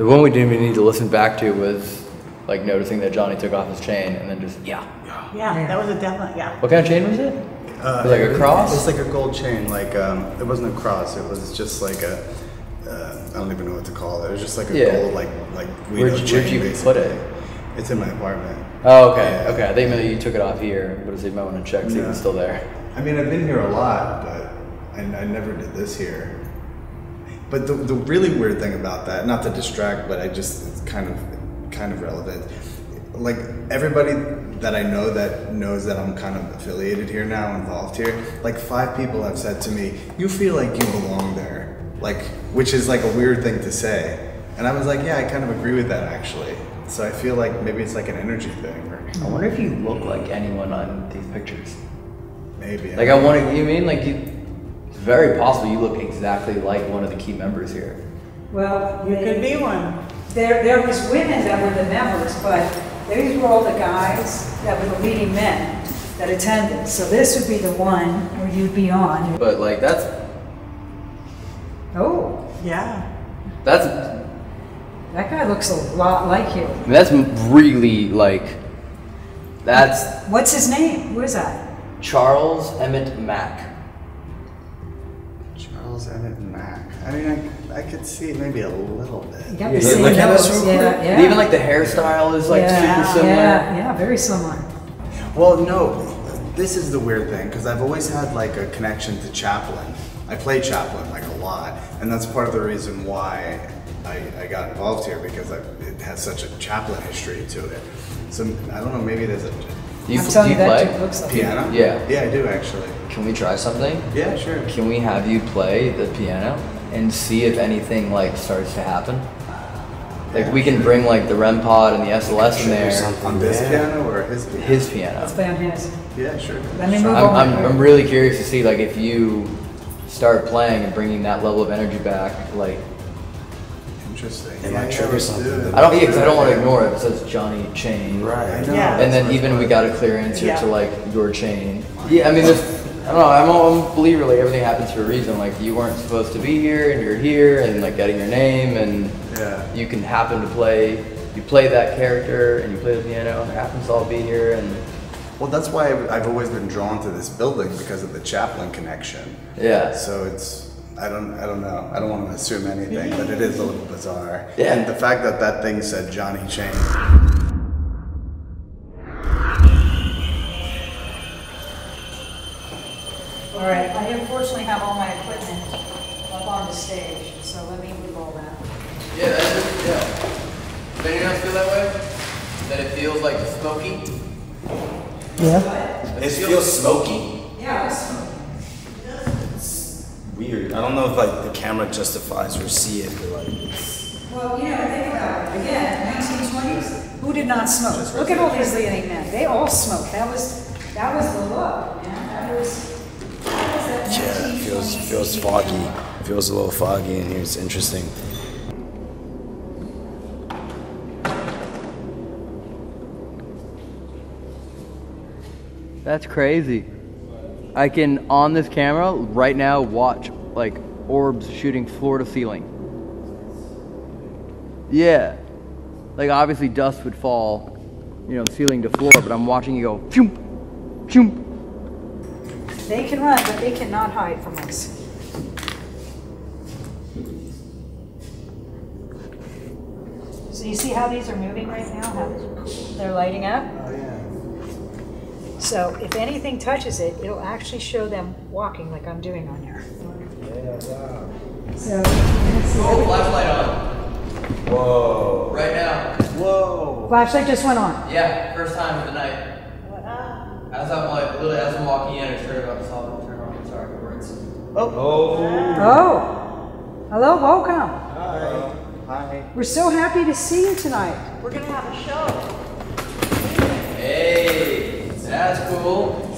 The one we didn't even need to listen back to was like noticing that Johnny took off his chain and then just yeah. Yeah, that was a definite, yeah. What kind of chain was it? Uh, Was it like a cross? It's like a gold chain. Like um, it wasn't a cross. It was just like a. Uh, I don't even know what to call it. It was just like a Yeah. gold like like Guido Where'd you- chain. where'd you basically. put it? It's in my apartment. Oh, okay, Yeah. okay. I think maybe you took it off here, but you might want to check see if it's still there. I mean, I've been here a lot, but I, I never did this here. But the, the really weird thing about that, not to distract, but I just it's kind of kind of relevant. Like everybody that I know that knows that I'm kind of affiliated here now, involved here. Like five people have said to me, "You feel like you belong there," like which is like a weird thing to say. And I was like, "Yeah, I kind of agree with that actually." So I feel like maybe it's like an energy thing, or I wonder if you look like anyone on these pictures. maybe. Like I want to. You mean like you? It's very possible you look exactly like one of the key members here. Well, You they- could be one. There, there was women that were the members, but these were all the guys that were the leading men that attended. So this would be the one where you'd be on. But like that's Oh, Yeah. that's that guy looks a lot like you. that's really like that's What's his name? Who is that? Charles Emmett Mack. Charles Emmett Mack. I mean, I, I could see maybe a little bit. You got Yeah, the same look at nose. this Yeah, yeah. And even like the hairstyle is like yeah, super similar. Yeah, yeah, very similar. Well, no, this is the weird thing because I've always had like a connection to Chaplin. I play Chaplin like a lot, and that's part of the reason why I, I got involved here because I, it has such a Chaplin history to it. So I don't know, maybe there's a Do you, I'm do telling you you, that play? looks like piano. Yeah. yeah, I do actually. Can we try something? Yeah, sure. Can we have you play the piano and see if anything like starts to happen? Like we can bring like the REM pod and the SLS in there. On this Yeah. piano or his piano? His piano. Let's play on his. Yeah, sure. Let me move I'm, over. I'm, I'm really curious to see like if you start playing and bringing that level of energy back. Like Interesting. It Yeah, might trigger something do it. that- I don't because I don't want to ignore it. It says Johnny Chain. I Right. know. Yeah. And then even we got a clear answer Yeah. to like your chain. Yeah, I mean, there's, I don't know. I'm, I'm a believer. Like everything happens for a reason. Like you weren't supposed to be here, and you're here, and like getting your name, and Yeah. you can happen to play. You play that character, and you play the piano. and It happens to all be here, and Well, that's why I've I've always been drawn to this building because of the Chaplin connection. yeah. So it's I don't I don't know I don't want to assume anything, but it is a little bizarre. Yeah. And the fact that that thing said Johnny Chain. All right, I unfortunately have all my equipment up on the stage, so let me move all that. Yeah, that's just, yeah. Does anyone else feel that way? That it feels like smoky? Yeah. It feels smoky. Yeah, it's, Weird. I don't know if like the camera justifies or see it, but like it's well, you know, think about it. Again, 1920s, who did not smoke? Look at all these leading men. They all smoked. That was, that was the look, man. That was, that was that yeah, feels feels foggy. Feels a little foggy in here. It's interesting. That's crazy. I can on this camera right now watch like orbs shooting floor to ceiling. Yeah. Like obviously dust would fall, you know, ceiling to floor, but I'm watching you go phoom, phoom. They can run, but they cannot hide from us. So you see how these are moving right now? How they're lighting up? Oh, yeah. So if anything touches it, it'll actually show them walking like I'm doing on here. Yeah. So, oh, flashlight on. Whoa. Right now. Whoa. Flashlight just went on. Yeah, first time of the night. As I'm like, literally, as I'm walking in, I just heard about this all turn around and sorry words. Oh. Oh. Oh. Hello, welcome. Hi. Hi. We're so happy to see you tonight. We're gonna have a show. Hey, that's cool.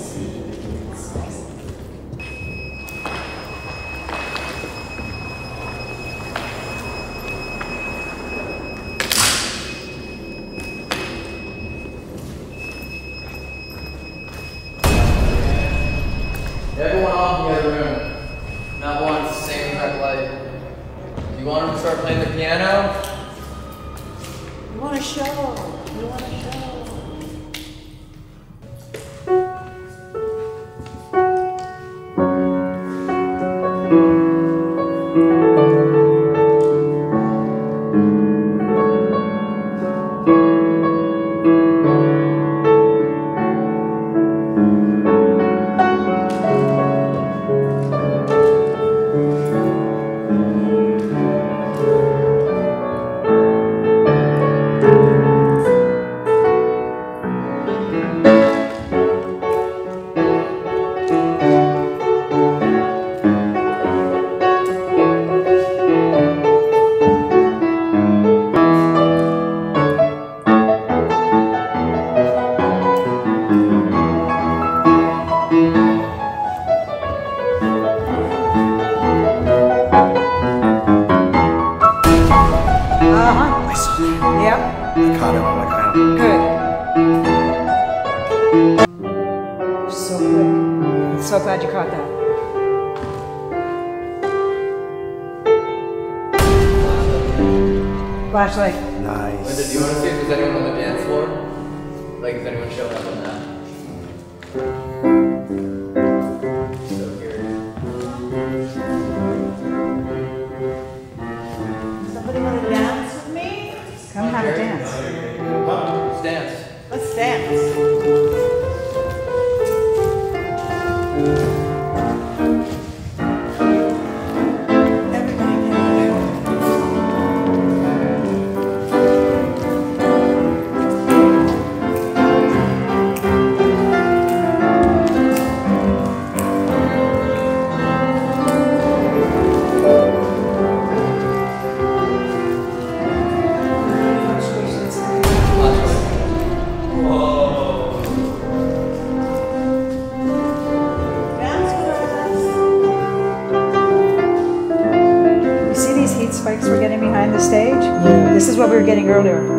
earlier.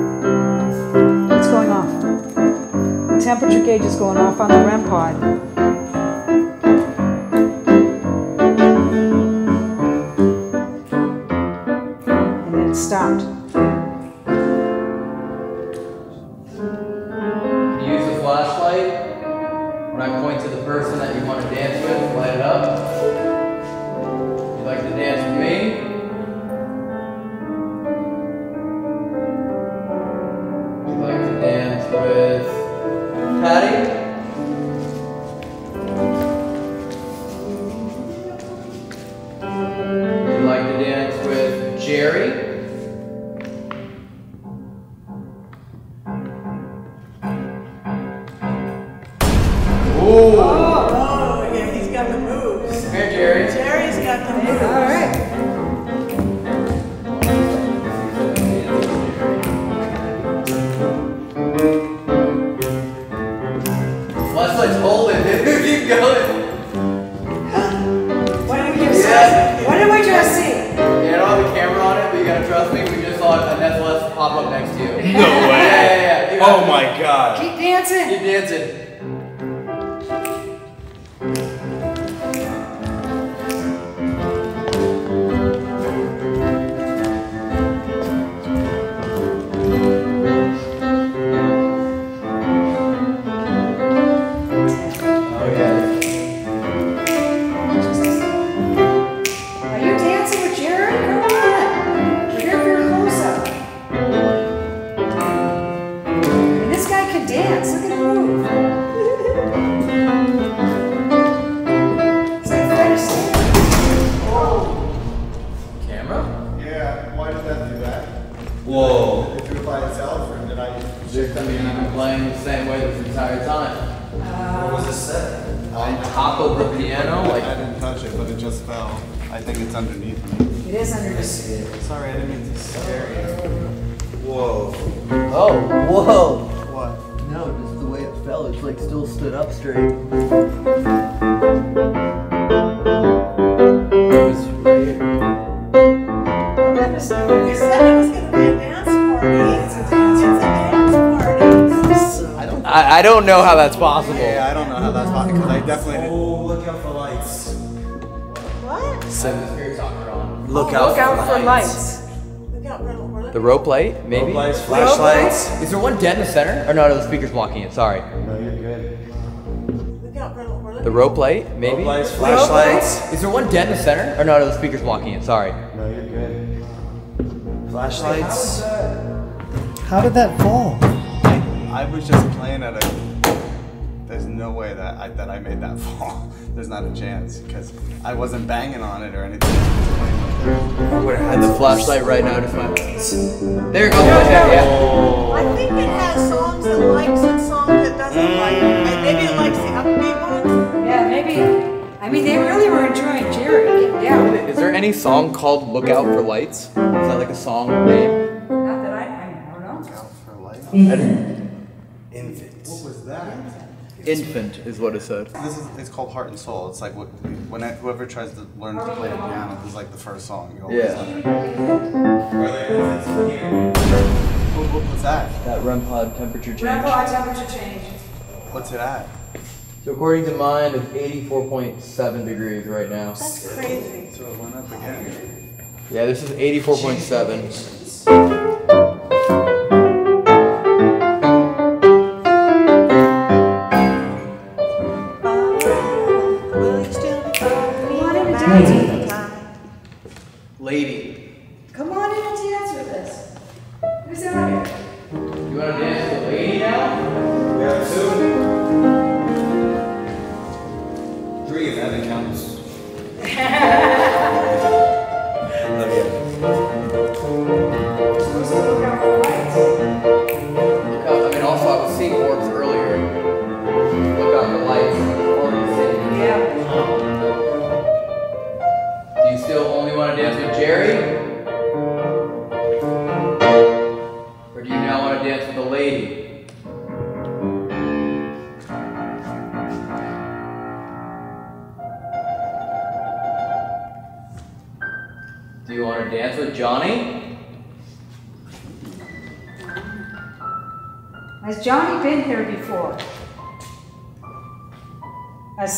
Look oh, Look out for lights. Look out, we're, we're The rope light, maybe? Lights, flashlights. Is there one dead in the center? Or no, no, the speaker's blocking it. Sorry. No, you're good. Look out, we're, we're The rope light, maybe? Lights, flashlights. Is there one dead in the center? Or no, no, the speaker's blocking it. Sorry. No, you're good. Flashlights. How did that fall? I was just playing at a. There's no way that I, that I made that fall. There's not a chance because I wasn't banging on it or anything. I was just playing with the flashlight right now to find. There it goes. right there, yeah. I think it has songs it likes and songs it doesn't like. And maybe it likes the upbeat ones. Yeah, maybe. I mean, they really were enjoying Jerry. Yeah. Is there any song called Look Out for Lights? Is that like a song name? Not that I, I don't know. Look out For light. Infants. What was that? Infant is what it said. This is it's called Heart and Soul. It's like what, when I, whoever tries to learn to play the piano, this is like the first song. You always Yeah. learn. What, what, what's that? That REM pod temperature change. Grandpa, temperature change. What's it at? So according to mine, it's 84.7 degrees right now. That's crazy. So it went up again. Yeah, this is 84.7.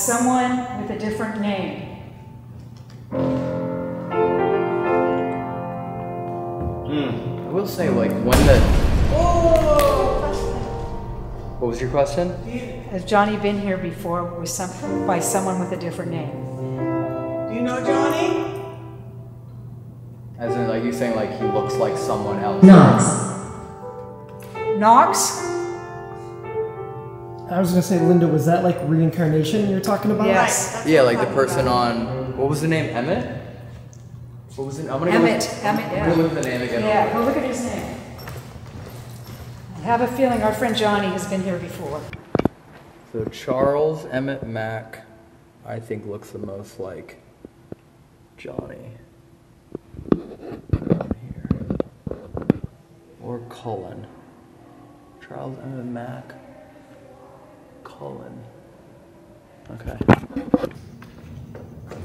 someone with a different name? Hmm. I will say, like, when the. What was your question? Has Johnny been here before with some, by someone with a different name? Do you know Johnny? As in, like, you saying, like, he looks like someone else. Knox. Knox? I was gonna say, Linda, was that like reincarnation you're talking about? Yes. That's Yeah, like the person about. on. What was the name? Emmett? What was it? I'm gonna go Emmett. Look, Emmett, yeah. gonna look at the name again. Yeah, go look at his name. I have a feeling our friend Johnny has been here before. So Charles Emmett Mack, I think looks the most like Johnny. Or Cullen. Charles Emmett Mack. Cullen. Okay.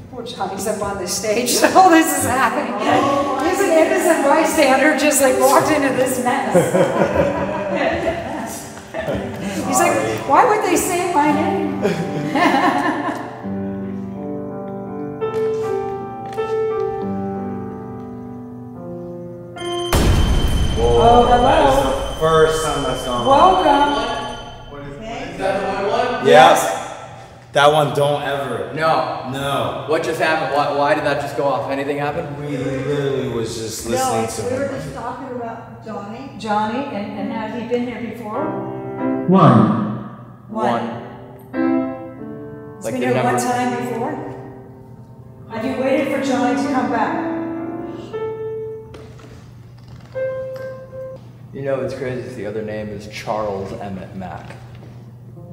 Poor Johnny's up on the stage, so all this is happening. He's an innocent bystander, just like walked into this mess. He's like, why would they say my name? Oh, hello. First time that's gone. Welcome. Yes. That one don't ever. No. No. What just happened? Why, why did that just go off? Anything happen? We literally was just listening to No, we were just talking about Johnny. Johnny, and, and has he been here before? One. One. He's Like been the here one time before? Have you waited for Johnny to come back? You know, it's crazy. The other name is Charles Emmett Mack.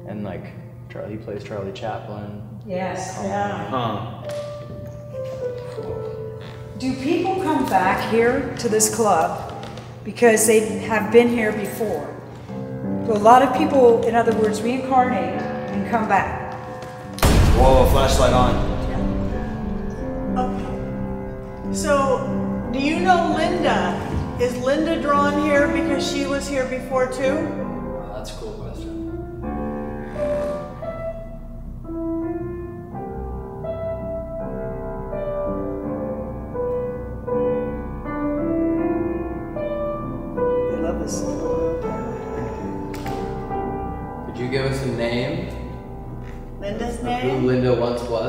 And like, Charlie he plays Charlie Chaplin. Yes. Yeah. Huh. Do people come back here to this club because they have been here before? Do a lot of people, in other words, reincarnate and come back. Whoa, flashlight on. Okay. So, do you know Linda? Is Linda drawn here because she was here before too? Wow, that's cool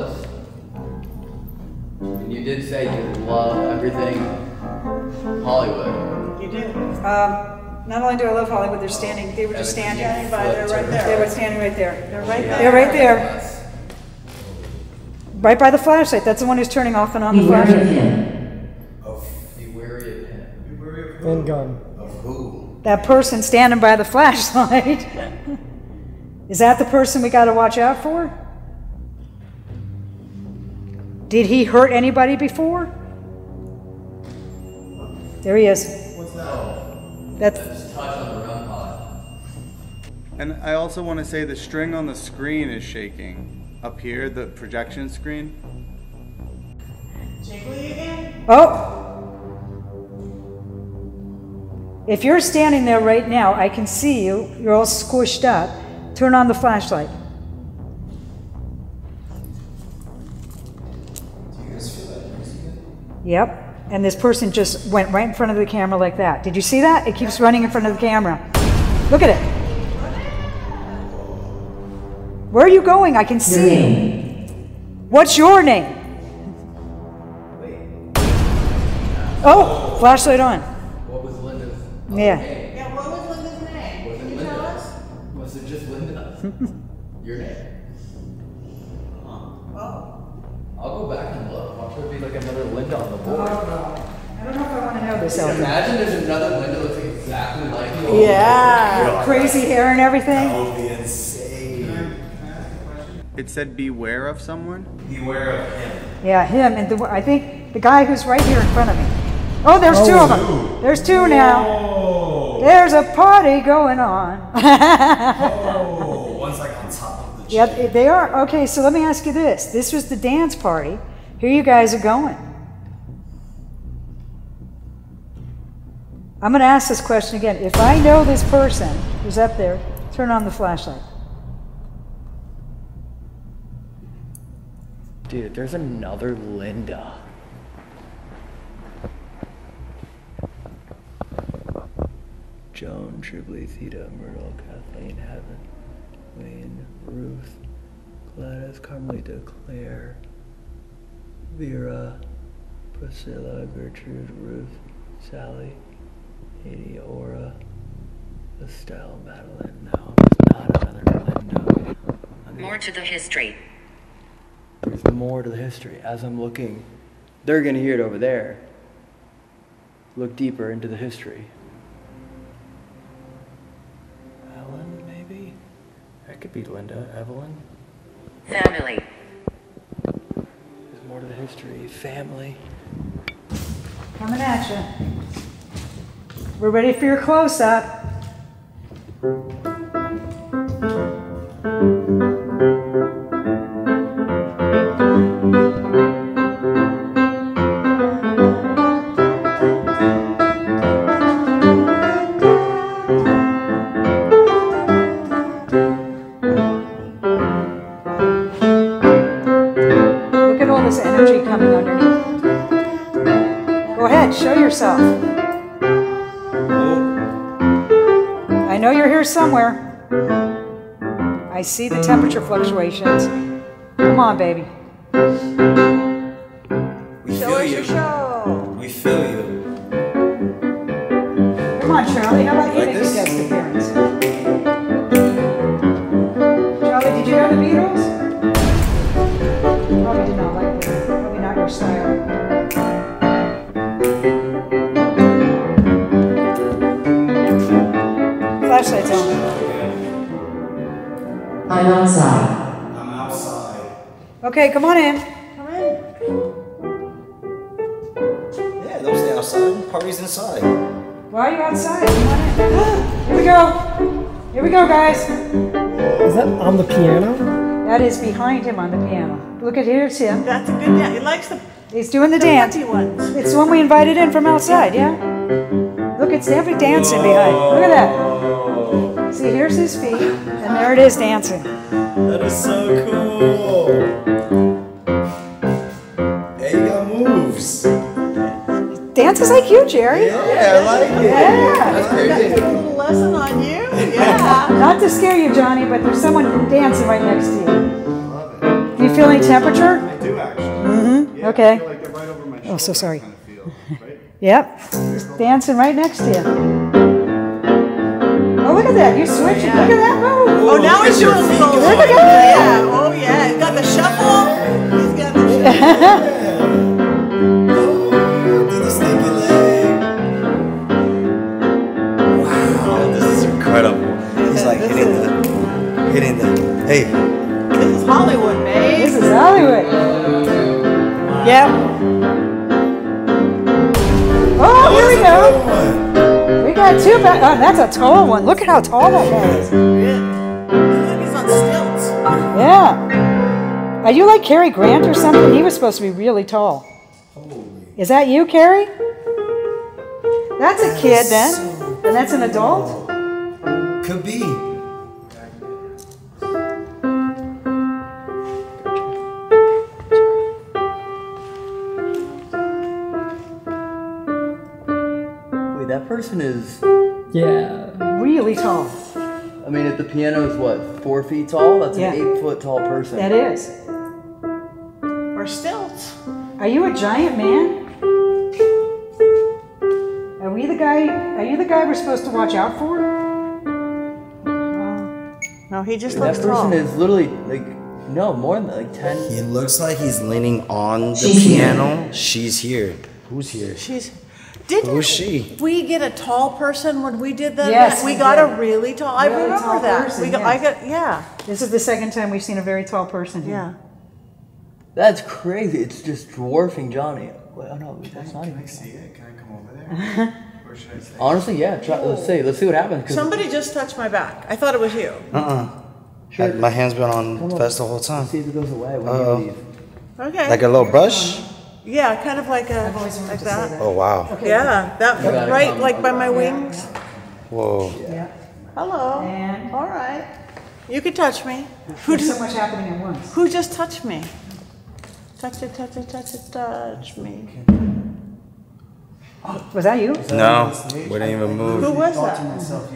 was? And you did say you love everything Hollywood. You do. Um, not only do I love Hollywood, they're standing, they were just standing. Standing by, they're right there. They were standing right there. They're right They're there. right there. Right by the flashlight. That's the one who's turning off and on the Beware of flashlight. him. Be wary of him. And gone. Of who? That person standing by the flashlight. Is that the person we got to watch out for? Did he hurt anybody before? There he is. What's that? That's Just touch on the REM pod. And I also want to say the string on the screen is shaking. Up here, the projection screen. Jiggly again? Oh! If you're standing there right now, I can see you. You're all squished up. Turn on the flashlight. Yep. And this person just went right in front of the camera like that. Did you see that? It keeps running in front of the camera. Look at it. Where are you going? I can Your see. name. What's your name? Oh, flashlight on. What was Linda's? Yeah. Yeah, what was Linda's name? Was it Linda? Was it just Linda? Your name. Oh. I'll go back and look. Watch there be like another Linda on the board. I don't know if I want to know. Imagine there's another Linda that looks exactly like you. Yeah. Crazy hair and everything. would be insane. It said beware of someone. Beware of him. Yeah, him and the, I think the guy who's right here in front of me. Oh, there's two oh, of them. There's two now. There's a party going on. Oh, one's like on top of the yep, they are. Okay, so let me ask you this. This was the dance party. Here you guys are going. I'm going to ask this question again. If I know this person who's up there, turn on the flashlight. Dude, there's another Linda. Joan, Tribly, Theta, Myrtle, Kathleen, Heaven, Wayne, Ruth, Gladys, Carmelita, Claire, Vera, Priscilla, Gertrude, Ruth, Sally, Haiti, Aura, Estelle, Madeline. No, there's not another Linda. More to the history. There's more to the history. As I'm looking, they're going to hear it over there. Look deeper into the history. Ellen, maybe? That could be Linda. Evelyn? Family. There's more to the history. Family. Coming at you. We're ready for your close up. Look at all this energy coming underneath. Go ahead, show yourself. Know you're here somewhere. I see the temperature fluctuations. Come on, baby. We Show feel us you. your show. We feel you. Come on, Charlie. How about you Flashlights on. I'm outside. Okay, come on in. Come in. Yeah, don't stay outside. Party's inside. Why are you outside? Come on in. Here we go. Here we go, guys. Is that on the piano? That is behind him on the piano. Look at here's him. That's a good dance. He likes the He's doing the dance. fancy ones. It's the one we invited in from outside, yeah? Look, it's every dancing behind. Look at that. See, here's his feet, and there it is dancing. That is so cool. Hey, you got moves. Dances like you, Jerry. Yeah, I like it. Yeah. That's crazy. A little lesson on you. Yeah. Not to scare you, Johnny, but there's someone dancing right next to you. Love it. Do you feel any temperature? I do actually. Mm-hmm. Yeah, I Okay. feel like they're right over my shoulder. Oh, so sorry. Kind of feel, right? Yep. He's dancing right next to you. Oh, look at that. You're switching. Look at that move. Oh, now he's doing a little. Look. Oh, yeah. Oh, yeah. He's got the shuffle. He's got the shuffle. Do the sneaky leg. Wow, this is incredible. He's like hitting the, hitting the. Hey, This is Hollywood, babe. This is Hollywood. Yep. Oh, here we go. We got two back. Oh, that's a tall one. Look at how tall that guy is. Yeah. Are you like Cary Grant or something? He was supposed to be really tall. Is that you, Cary? That's a kid then. And that's an adult? could be. Wait, that person is. Yeah. Really tall. I mean, if the piano is what four feet tall, that's Yeah. an eight foot tall person. That is. Or stilts. Are you a giant man? Are we the guy? Are you the guy we're supposed to watch out for? No, he just That looks person tall. is literally like no more than like ten. He looks like he's leaning on the piano. She's here. Who's here? She's. Didn't Who is she? we get a tall person when we did that? Yes, we we got did. a really tall. I remember tall that. person, we got. I got. Yeah. This is the second time we've seen a very tall person here. Yeah. That's crazy. It's just dwarfing Johnny. Wait, oh no, that's not even. Can I See it? Can I come over there? Where should I stay? Honestly, yeah. Try, let's see. Let's see what happens. Somebody just touched my back. I thought it was you. Uh-uh. Sure. My hand's been on Come on. fest the whole time. Let's see if it goes away when Uh-oh. you leave. Okay. Like a little brush? Yeah, kind of like a always wanted like to say that. that. Oh, wow. Yeah, that You gotta right come like by my around. wings. Whoa. Yeah. Hello. And- All right. You can touch me. Who There's so just, much happening at once. who just touched me? Touch it, touch it, touch it, touch me. Oh, was that you? No, we didn't even move. Who was that?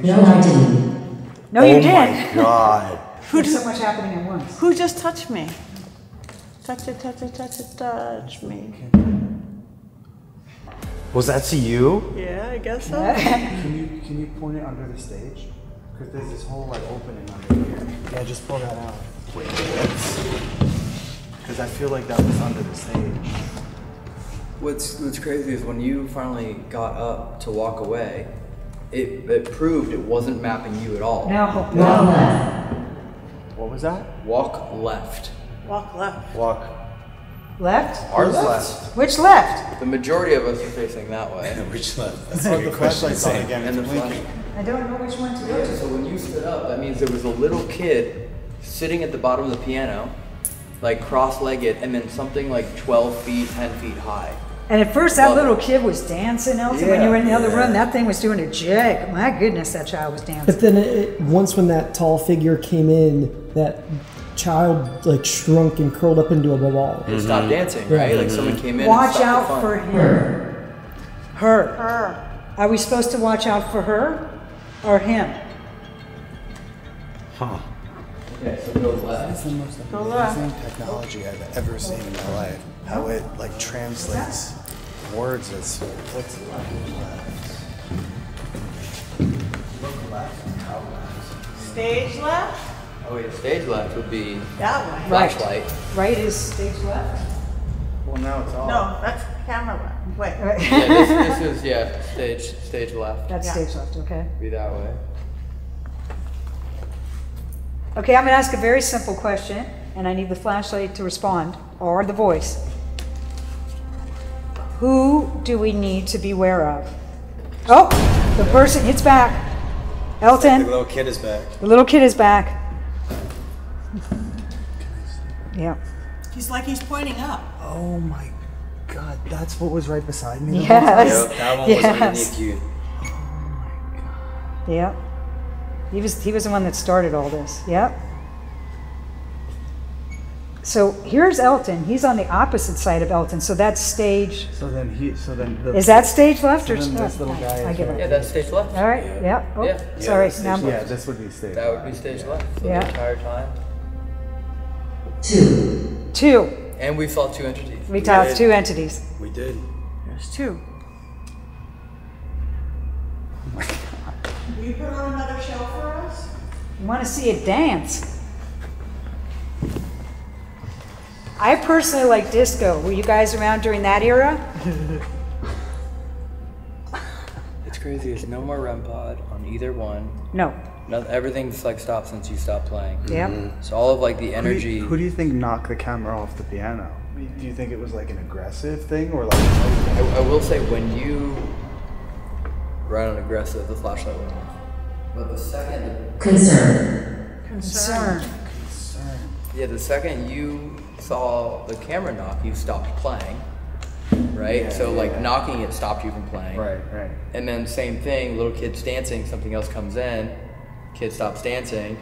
No, I didn't. No, you oh did. my god. There's so much happening at once. Who just touched me? Touch it, touch it, touch it, touch me. Was that to you? Yeah, I guess so. Can you can you point it under the stage? Because there's this whole like opening under here. Yeah, just pull that out. Wait, Because I feel like that was under the stage. What's What's crazy is when you finally got up to walk away, it it proved it wasn't mapping you at all. No. Walk left. What was that? Walk left. Walk left. Walk. Left? Ours left. Which left? The majority of us are facing that way. Which left? That's Oh, a the good question. flashlight's on again. And It's the blinking. flash. I don't know which one to go to. So when you stood up, that means there was a little kid sitting at the bottom of the piano, like cross-legged, and then something like 12 feet, 10 feet high. And at first, that Love it. little kid was dancing, Elton. when you were in the other room, that thing was doing a jig. My goodness, that child was dancing. But then it, it, once when that tall figure came in, that child like shrunk and curled up into a ball. It stopped mm-hmm. dancing, right? Like someone mm-hmm. came in. and Watch stopped the out fun. for him. Her. Her. Are we supposed to watch out for her or him? Huh. Okay, so go left. Go left. Same technology I've ever seen in my life. How it like translates words as what's left, Stage left. Oh yeah, stage left would be That way. Right. flashlight. Right is stage left. well now it's all No, that's camera left. Wait. Yeah, this, this is yeah, stage stage left. That's Yeah. stage left, okay. Be that way. Okay, I'm going to ask a very simple question. and I need the flashlight to respond, or the voice. Who do we need to beware of? Oh, the person, it's back. Elton, The little kid is back. the little kid is back. Yeah. He's like he's pointing up. Oh my god, that's what was right beside me. Yes. that one was yes. underneath you. Oh yep. He was he was the one that started all this. Yep. So here's Elton. He's on the opposite side of Elton. So that's stage. So then he, so then the, Is that stage left or? So then this oh, little guy I is give right up. Yeah, that's stage left. All right. Yeah. Oh, Yeah. sorry. Yeah, now yeah, this would be stage. That would be stage left. So Yeah. the entire time. Two, two. And we saw two entities. We taught two entities. We did. There's two. Will you put on another show for us? You want to see it dance? I personally like disco. Were you guys around during that era? It's crazy. There's no more REM pod on either one. No. No, everything's like stopped since you stopped playing. Yep. Mm-hmm. So all of like the Who do, energy. you, who do you think knocked the camera off the piano? Do you think it was like an aggressive thing or like? I, I will say when you run on aggressive, the flashlight went off. But the second, concern, Concern. yeah, the second you saw the camera knock, you stopped playing. Right. so like knocking it stopped you from playing. Right, right. And then same thing, little kids dancing, something else comes in, kid stops dancing,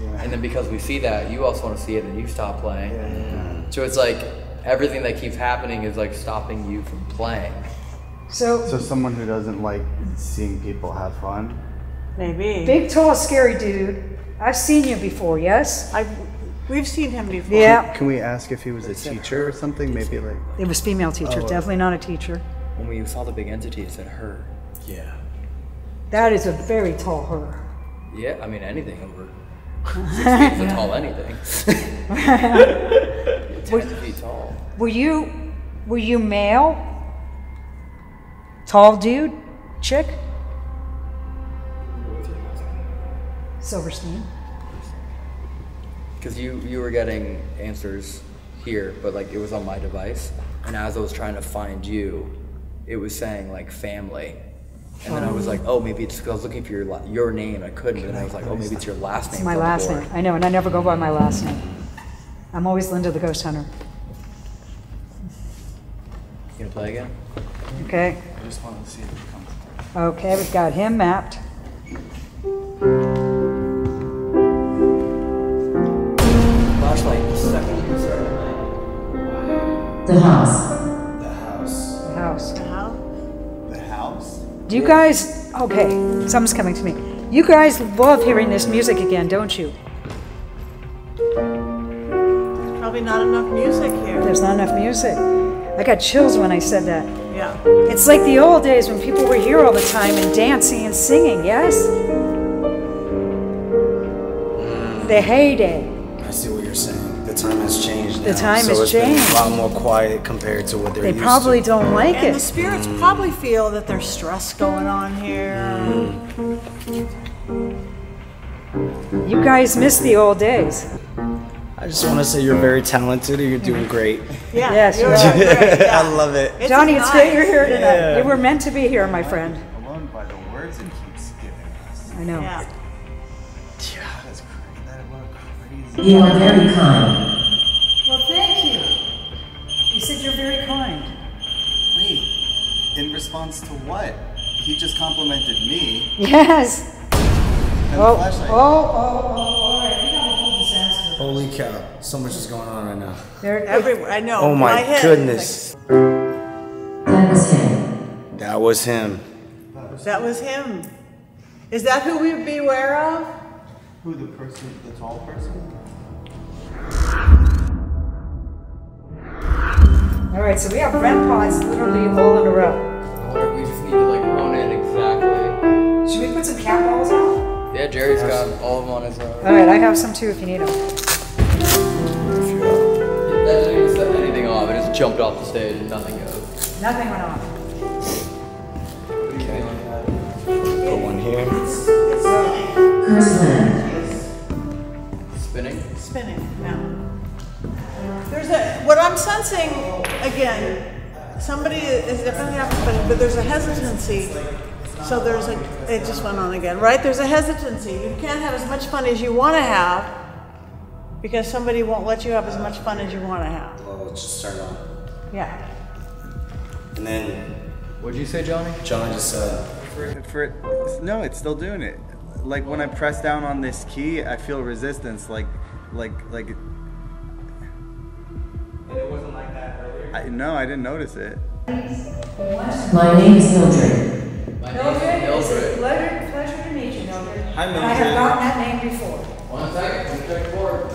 Yeah. and then because we see that, you also want to see it, and you stop playing. Yeah. Mm-hmm. So it's like everything that keeps happening is like stopping you from playing. So, So someone who doesn't like seeing people have fun. Maybe. big, tall, scary dude. I've seen you before, yes? I, we've seen him before. Yeah. Can we ask if he was a teacher or something? Maybe like. It was female teacher, Oh. definitely not a teacher. When we saw the big entity, it said her. Yeah. That is a very tall her. Yeah, I mean anything over six feet is a tall anything. Ten feet tall. Were you, were you male? Tall dude? Chick? Silverstein. Because you you were getting answers here, but like it was on my device, and as I was trying to find you, it was saying like family, and then I was like, oh maybe it's because I was looking for your la- your name, I couldn't, and I was like, oh maybe it's your last name. It's my last name. I know, and I never go by my last name. I'm always Linda the Ghost Hunter. You gonna play again? Okay. I just wanted to see if it comes. Okay, we've got him mapped. Flashlight. The second you the house, Do you guys? Okay, something's coming to me. You guys love hearing this music again, don't you? There's Probably not enough music here. There's not enough music. I got chills when I said that. Yeah. It's like the old days when people were here all the time and dancing and singing, yes? The heyday. I see what you're saying. The time has changed. The time so has it's changed. Been a lot more quiet compared to what they're They used probably to. don't like it. And the it. spirits mm. probably feel that there's stress going on here. Mm. You guys miss the old days. I just want to say you're very talented and you're doing great. Yeah. Yes, you're you are. great, yeah. I love it. It's Johnny, it's great you're here tonight. Yeah. You were meant to be here, my friend. Alone by the words it keeps giving us. I know. Yeah. Yeah, that's crazy. That what a crazy. you are very kind, Well, thank you. You said you're very kind. Wait. In response to what? He just complimented me Yes. and Oh, the flashlight. oh, oh, oh, all right. We got a whole disaster. Holy cow. So much is going on right now. There, Everywhere. I know. Oh my head, goodness. that was him, That was him. That was him. Is that who we'd beware of? Who the person? The tall person? All right, so we have REM pods literally all in a row. I we just need to like hone in exactly. Should we put some cat balls out? Yeah, Jerry's got all of them on his. Uh, All right, I have some too if you need them. that didn't set anything off. It just jumped off the stage and nothing goes. Nothing went off. Okay. Put one here. curse land, Spinning. Spinning. No. There's a, what I'm sensing, again, somebody is definitely happening, but there's a hesitancy. So there's a, it just went on again, right? There's a hesitancy. You can't have as much fun as you want to have because somebody won't let you have as much fun as you want to have. Oh, it's just turned on. Yeah. And then What'd you say, Johnny? John just said, For, for no, it's still doing it. Like when I press down on this key, I feel resistance. Like, like, like. And it wasn't like that earlier. I, no, I didn't notice it. My name is Mildred. Mildred, it's a pleasure, pleasure to meet you, Mildred. Hi, And I have Mildred. gotten that name before. One second, let me check the board.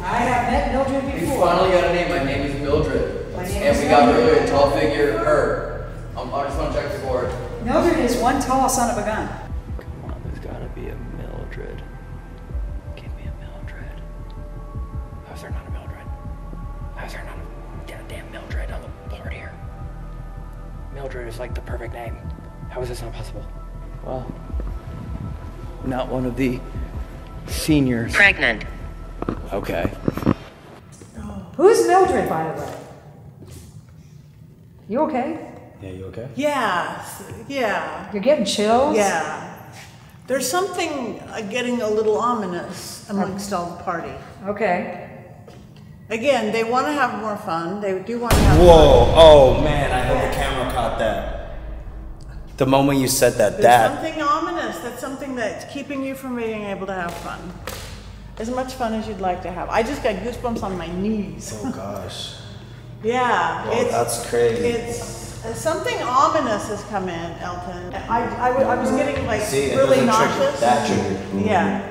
I have met Mildred We before. finally got a name. My name is Mildred. My name and is we got Mildred. really a tall figure, her. Um, I just want to check the board. Mildred is one tall son of a gun. Come on, there's gotta be a Mildred. Mildred is like the perfect name. How is this not possible? Well, not one of the seniors. Pregnant. Okay. Who's Mildred, by the way? You okay? "Yeah, you okay?" Yeah. Yeah. You're getting chills? Yeah. There's something uh, getting a little ominous amongst all the party. Okay. Again, they want to have more fun. They do want to have Whoa! Oh man, I hope the camera caught that. The moment you said that, There's that something ominous. That's something that's keeping you from being able to have fun. As much fun as you'd like to have. I just got goosebumps on my knees. oh gosh, Yeah, oh, it's that's crazy. it's uh, something ominous has come in, Elton. I, I, I was getting like See, it really doesn't trigger- nauseous. That triggered. Yeah,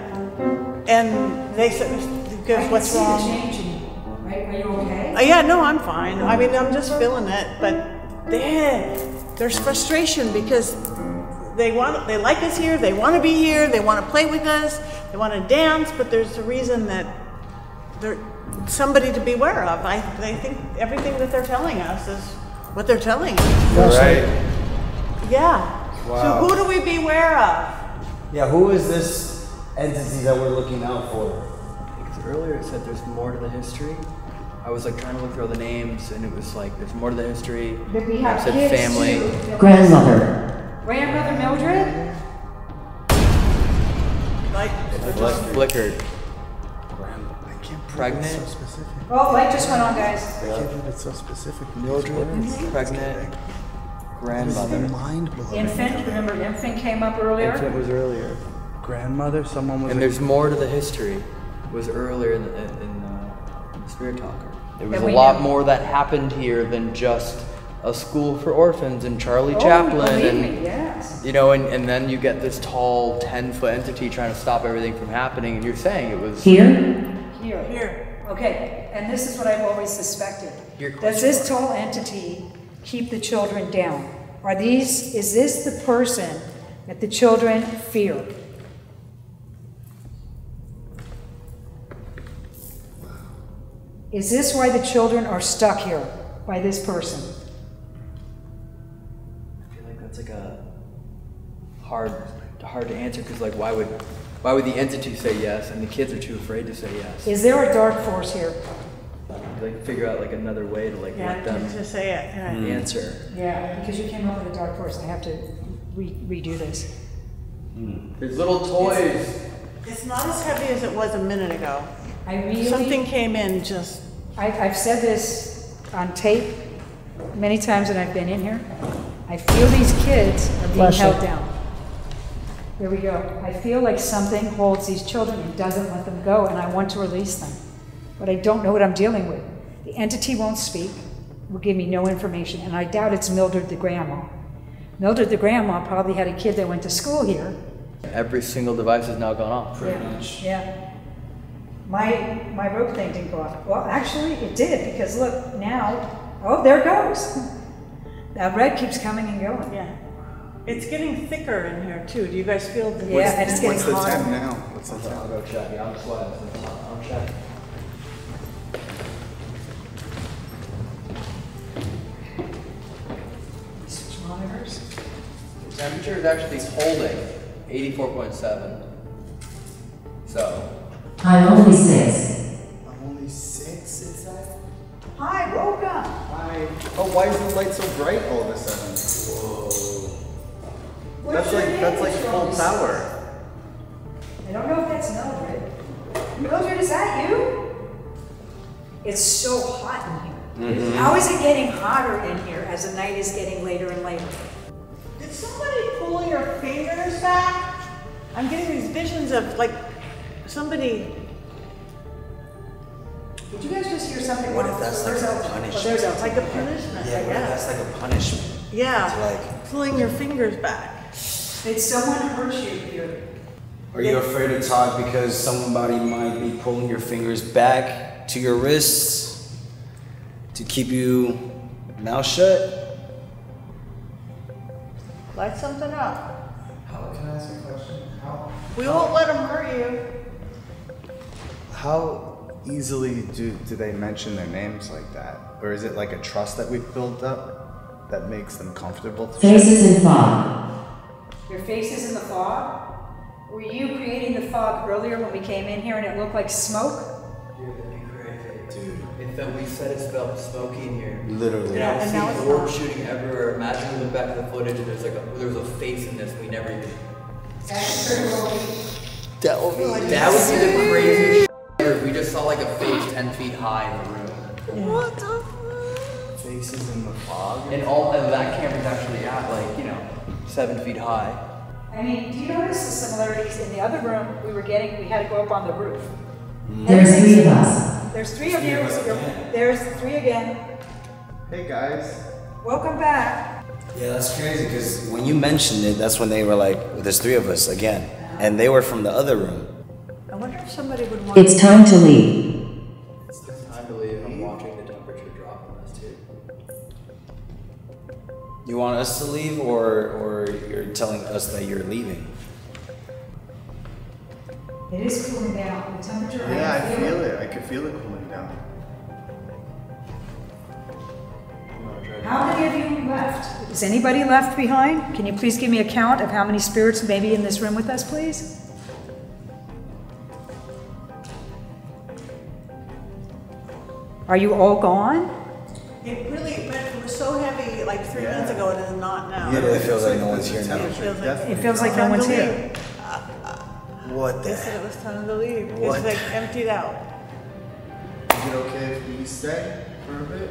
and they said, I "Because can what's see the wrong?" Are you okay? Uh, yeah, no, I'm fine. I mean, I'm just feeling it, but there, there's frustration because they want, they like us here, they want to be here, they want to play with us, they want to dance, but there's a reason that they're somebody to beware of. I, they think everything that they're telling us is what they're telling us. Right. Yeah. Wow. So who do we beware of? Yeah, who is this entity that we're looking out for? Because earlier it said there's more to the history. I was like trying to look through all the names, and it was like there's more to the history. But we I said kids family. too. Grandmother. Grandmother Mildred? Like, It just flickered. I can't Pregnant? It's so specific. Oh, light just went on, guys. I can't believe it's so specific. Mildred. Pregnant. Grandmother. Mind blowing. Infant, remember infant came up earlier? Infant was earlier. Grandmother. Someone was. And a- there's more to the history. Was earlier in the, in, in the, in the Spirit Talker. There was a lot know. more that happened here than just a school for orphans and Charlie Oh, Chaplin and me, yes. you know, and, and then you get this tall ten foot entity trying to stop everything from happening, and you're saying it was Here. Here. Here. Okay, and this is what I've always suspected. Your Does question this tall entity keep the children down? Are these, is this the person that the children fear? Is this why the children are stuck here by this person? I feel like that's like a hard hard to answer because like why would why would the entity say yes and the kids are too afraid to say yes? Is there a dark force here? Like figure out like another way to like Yeah, let them to say it. Right. Hmm. answer. Yeah, because you came up with a dark force, I have to re- redo this. Hmm. There's little toys. It's not as heavy as it was a minute ago. I really. Something came in just I, I've said this on tape many times that I've been in here. I feel these kids are being Flashlight. held down. There we go. I feel like something holds these children and doesn't let them go, and I want to release them. But I don't know what I'm dealing with. The entity won't speak, will give me no information, and I doubt it's Mildred the grandma. Mildred the grandma probably had a kid that went to school here. Every single device has now gone off. Pretty Yeah, Yeah. My, my rope thing didn't go off. Well, actually, it did, because look, now, oh, there it goes. That red keeps coming and going. yeah. It's getting thicker in here too. Do you guys feel the Yeah, and it's getting What's the hotter. temp now? What's the temp? I'll go check. Yeah, I'm sweating. I'll check. Switch monitors. The temperature is actually holding 84.7. So I'm only six. I'm only six inside? Hi, welcome. Hi. Oh, why is the light so bright all of a sudden? Whoa. What's That's like that's like Mr. full Elvis? power. I don't know if that's Mildred. Mildred, is that you? It's so hot in here. Mm-hmm. How is it getting hotter in here as the night is getting later and later? Did somebody pull your fingers back? I'm getting these visions of like somebody. Did you guys just hear something? What if that's like Where's a Elton? Oh, punishment? there's Elton. Like a punishment, Yeah, what if that's like a punishment? Yeah, To like, pulling your fingers back. Did someone hurt you here? are you afraid to talk because somebody might be pulling your fingers back to your wrists to keep you mouth shut? Light something up. How can I ask a question? How We won't let them hurt you. How easily do do they mention their names like that, or is it like a trust that we've built up that makes them comfortable? To Faces in fog. Your face is in the fog? Were you creating the fog earlier when we came in here and it looked like smoke? Dude, that'd be crazy. Dude. It felt, we said it felt smoky in here. Literally. And I was and now seeing it's orbs shooting everywhere. Imagine we look back at the footage and there's like a, there was a face in this we never even. That would be That would be the craziest shit ever. We just saw like a face 10 feet high in the room. What the? faces in the fog. And all and that camera's actually at like, you know, seven feet high. I mean, do you notice the similarities in the other room we were getting? We had to go up on the roof. Mm. There's three of us. There's three of you. There's three again. Hey guys. Welcome back. Yeah, that's crazy because when you mentioned it, that's when they were like, there's three of us again. And they were from the other room. I wonder if somebody would want. It's time to leave. It's time to leave. I'm watching the temperature drop on this too. You want us to leave or, or you're telling us that you're leaving? It is cooling down. The temperature. Yeah, I feel it. I can feel it cooling down. How many of you left? Is anybody left behind? Can you please give me a count of how many spirits may be in this room with us, please? Are you all gone? It really, it was so heavy like three minutes ago. and It is not now. Yeah, it feels like no one's here now. It feels like It feels like no one's here. What They said it was time to leave. What? It's like emptied out. Is it okay if we stay for a bit?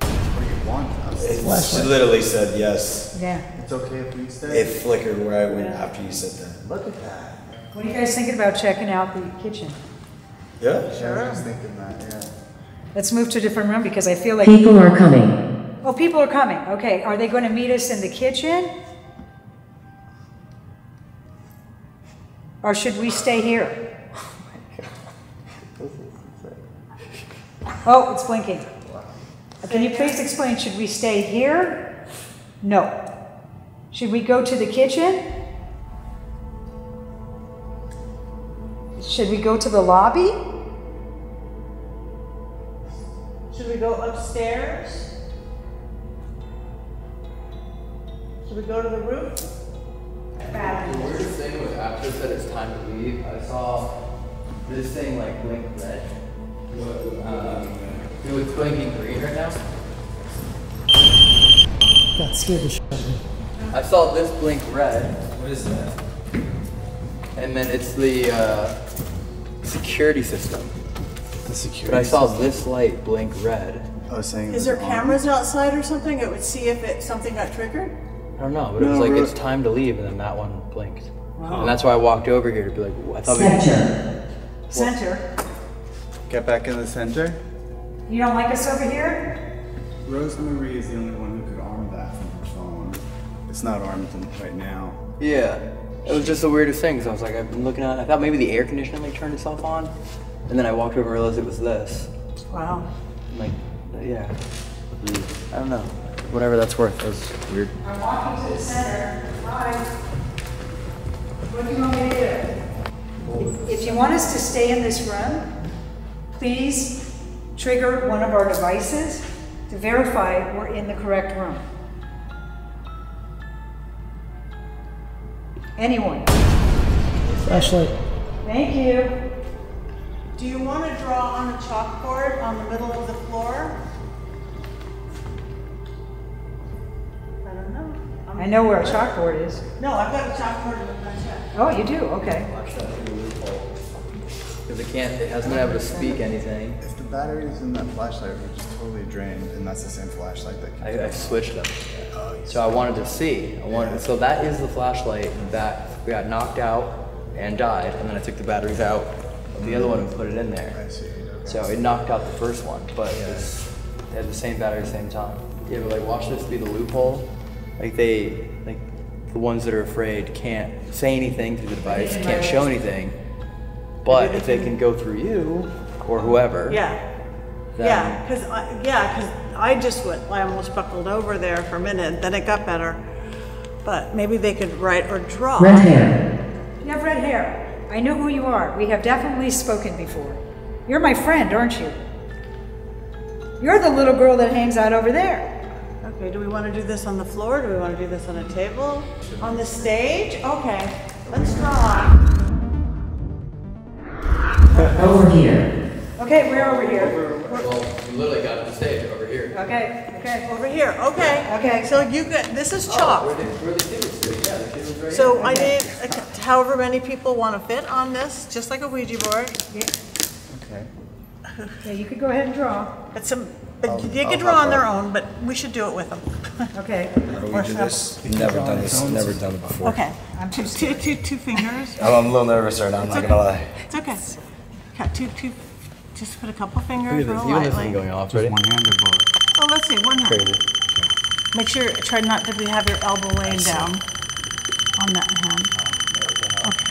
What do you want us? She literally said yes. Yeah. It's okay if we stay? It flickered where I went after you said that. Look at that. What are you guys thinking about checking out the kitchen? Yeah? Sure. I was thinking that, yeah. Let's move to a different room because I feel like. People are coming. Oh, people are coming. Okay, are they going to meet us in the kitchen? Or should we stay here? Oh, oh, it's blinking. Can you please explain, should we stay here? No. Should we go to the kitchen? Should we go to the lobby? We go upstairs? Should we go to the roof? The weirdest thing was after said it's time to leave, I saw this thing like blink red. Um, it was blinking green right now. That scared the shit out of me. I saw this blink red, What is that? and then it's the uh, security system. The security. But I saw this light blink red. I was saying. Is there cameras outside or something? It would see if it something got triggered. I don't know, but it was No, like really? it's time to leave, and then that one blinked. And that's why I walked over here to be like, I thought we. Center. Center. Get back in the center. You don't like us over here? Rosemary is the only one who could arm that from her phone. It's not armed in- right now. Yeah, it was just the weirdest thing. So I was like, I've been looking at. I thought maybe the air conditioning like turned itself on, and then I walked over and realized it was this. Wow. I'm like, yeah. Hmm. I don't know. Whatever that's worth. That was weird. I'm walking to the center. Hi. What do you want me to do? If you want us to stay in this room, please trigger one of our devices to verify we're in the correct room. Anyone? Flashlight. Thank you. Do you want to draw on a chalkboard on the middle of the floor? I don't know. I'm- I know where a chalkboard is. No, I've got a chalkboard in the planchette. Oh, you do? Okay. Because it can't, it hasn't been able to speak anything. If the batteries in that flashlight were just totally drained, and that's the same flashlight that I, I switched them. Oh, so I wanted to see. I wanted, so that is the flashlight that got knocked out and died, and then I took the batteries out of the other one and put it in there. I see. Okay. So it knocked out the first one, but it's, they had the same battery at the same time. Yeah, but like watch this be the loophole. Like they, like the ones that are afraid can't say anything through the device, can't show anything. But if they can go through you or whoever, Yeah. then Yeah, because I, yeah, 'cause I just went, I almost buckled over there for a minute, then it got better. But maybe they could write or draw. Red hair. You have red hair. I know who you are. We have definitely spoken before. You're my friend, aren't you? You're the little girl that hangs out over there. Okay, do we want to do this on the floor? Do we want to do this on a table? On the stage? Okay, let's draw. Over here. Okay, we're over here. well, we literally got to the stage over here. Okay, okay. Over here, okay. Okay. So you get, this is oh, chalk. Where the, where the kid was sitting, yeah, the kid was right So here. I need however many people want to fit on this, just like a Ouija board. Okay. Yeah, you could go ahead and draw. But some, but I'll- they could draw on their own, but we should do it with them. Okay. How do we do this? Never done this. Never done it before. Okay. I'm too Two, two, two fingers. I'm, I'm a little nervous right now. I'm not gonna lie. It's okay. Got two, two, just put a couple Look fingers at this, real even this lightly. thing going off, ready? handed board. Oh, let's see, one hand. Crazy. Make sure, try not to have your elbow laying down on that hand. Okay.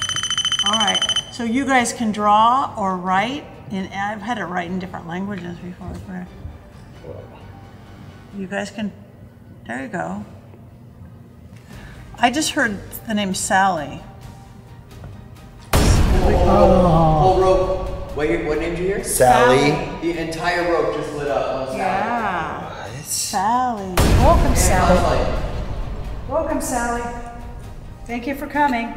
All right. So you guys can draw or write, and I've had it write in different languages before. but- You guys can, there you go. I just heard the name Sally. Whole rope. Wait, what name did you hear? Sally. The entire rope just lit up. on Yeah. Sally. Welcome, Sally. Welcome, Sally. Thank you for coming.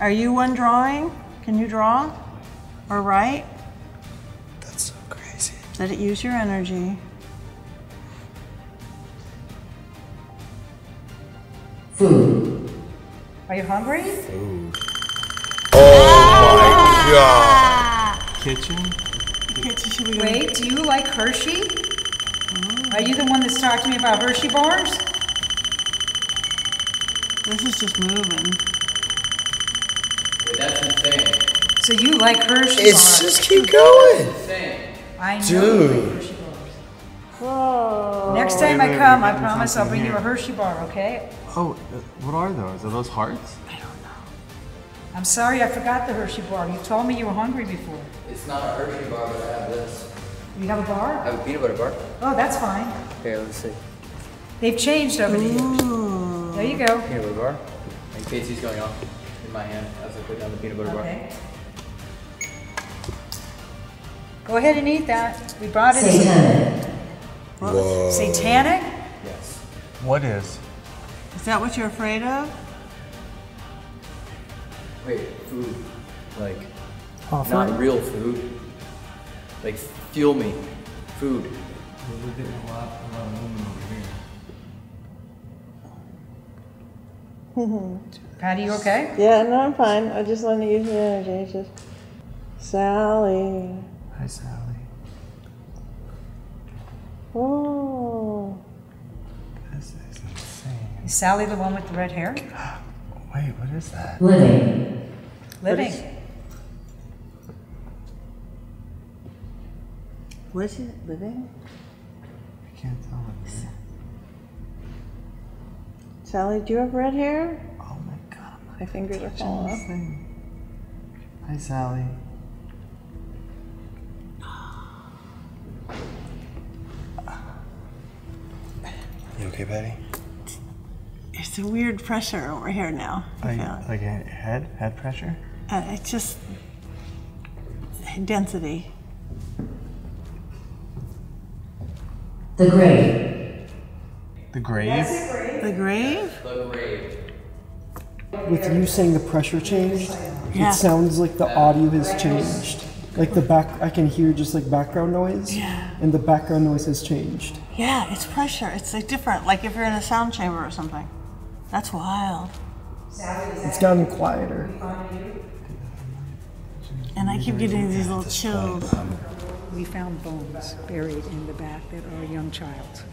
Are you one drawing? Can you draw or write? That's so crazy. Let it use your energy. Food. Are you hungry? Oh Kitchen? Kitchen, should we go- Wait, do you like Hershey? Are you the one that's talked to me about Hershey bars? This is just moving. Wait, that's insane. So you like Hershey It's bars? just keep going. Insane. I know Dude. you like Hershey bars. Whoa. Next time I come, I promise I'll bring you a Hershey bar, okay? Oh, uh, what are those? Are those hearts? I don't know. I'm sorry, I forgot the Hershey bar. You told me you were hungry before. It's not a Hershey bar, but I have this. You have a bar? I have a peanut butter bar. Oh, that's fine. Here, let's see. They've changed over the years. There you go. Peanut butter bar. And Casey's going off in my hand as I put down the peanut butter bar. Okay. Go ahead and eat that. We brought it. Satanic. Whoa. Satanic? Yes. What is? Is that what you're afraid of? Wait, food. Like, Offer not real food. Like, fuel me. Food. Mm-hmm. Patti, you okay? Yeah, no, I'm fine. I just want to use the energy. It's just Sally. Hi, Sally. Oh. This is insane. Is Sally the one with the red hair? Wait, what is that? Living. Living. What is it? Living? I can't tell what it is. Sally, do you have red hair? Oh my god, I'm not My fingers are falling off. thing. Hi, Sally. You okay, Patti? It's a weird pressure over here now. I Like, feel it. like a head, head pressure? Uh, it's just density. The grave. The grave? The grave? The grave. With you saying the pressure changed, Yeah. It sounds like the audio has changed. Like the back, I can hear just like background noise. Yeah. And the background noise has changed. Yeah, it's pressure. It's like different. Like if you're in a sound chamber or something. That's wild. It's gotten quieter. And I keep getting these little chills. We found bones buried in the back that are a young child.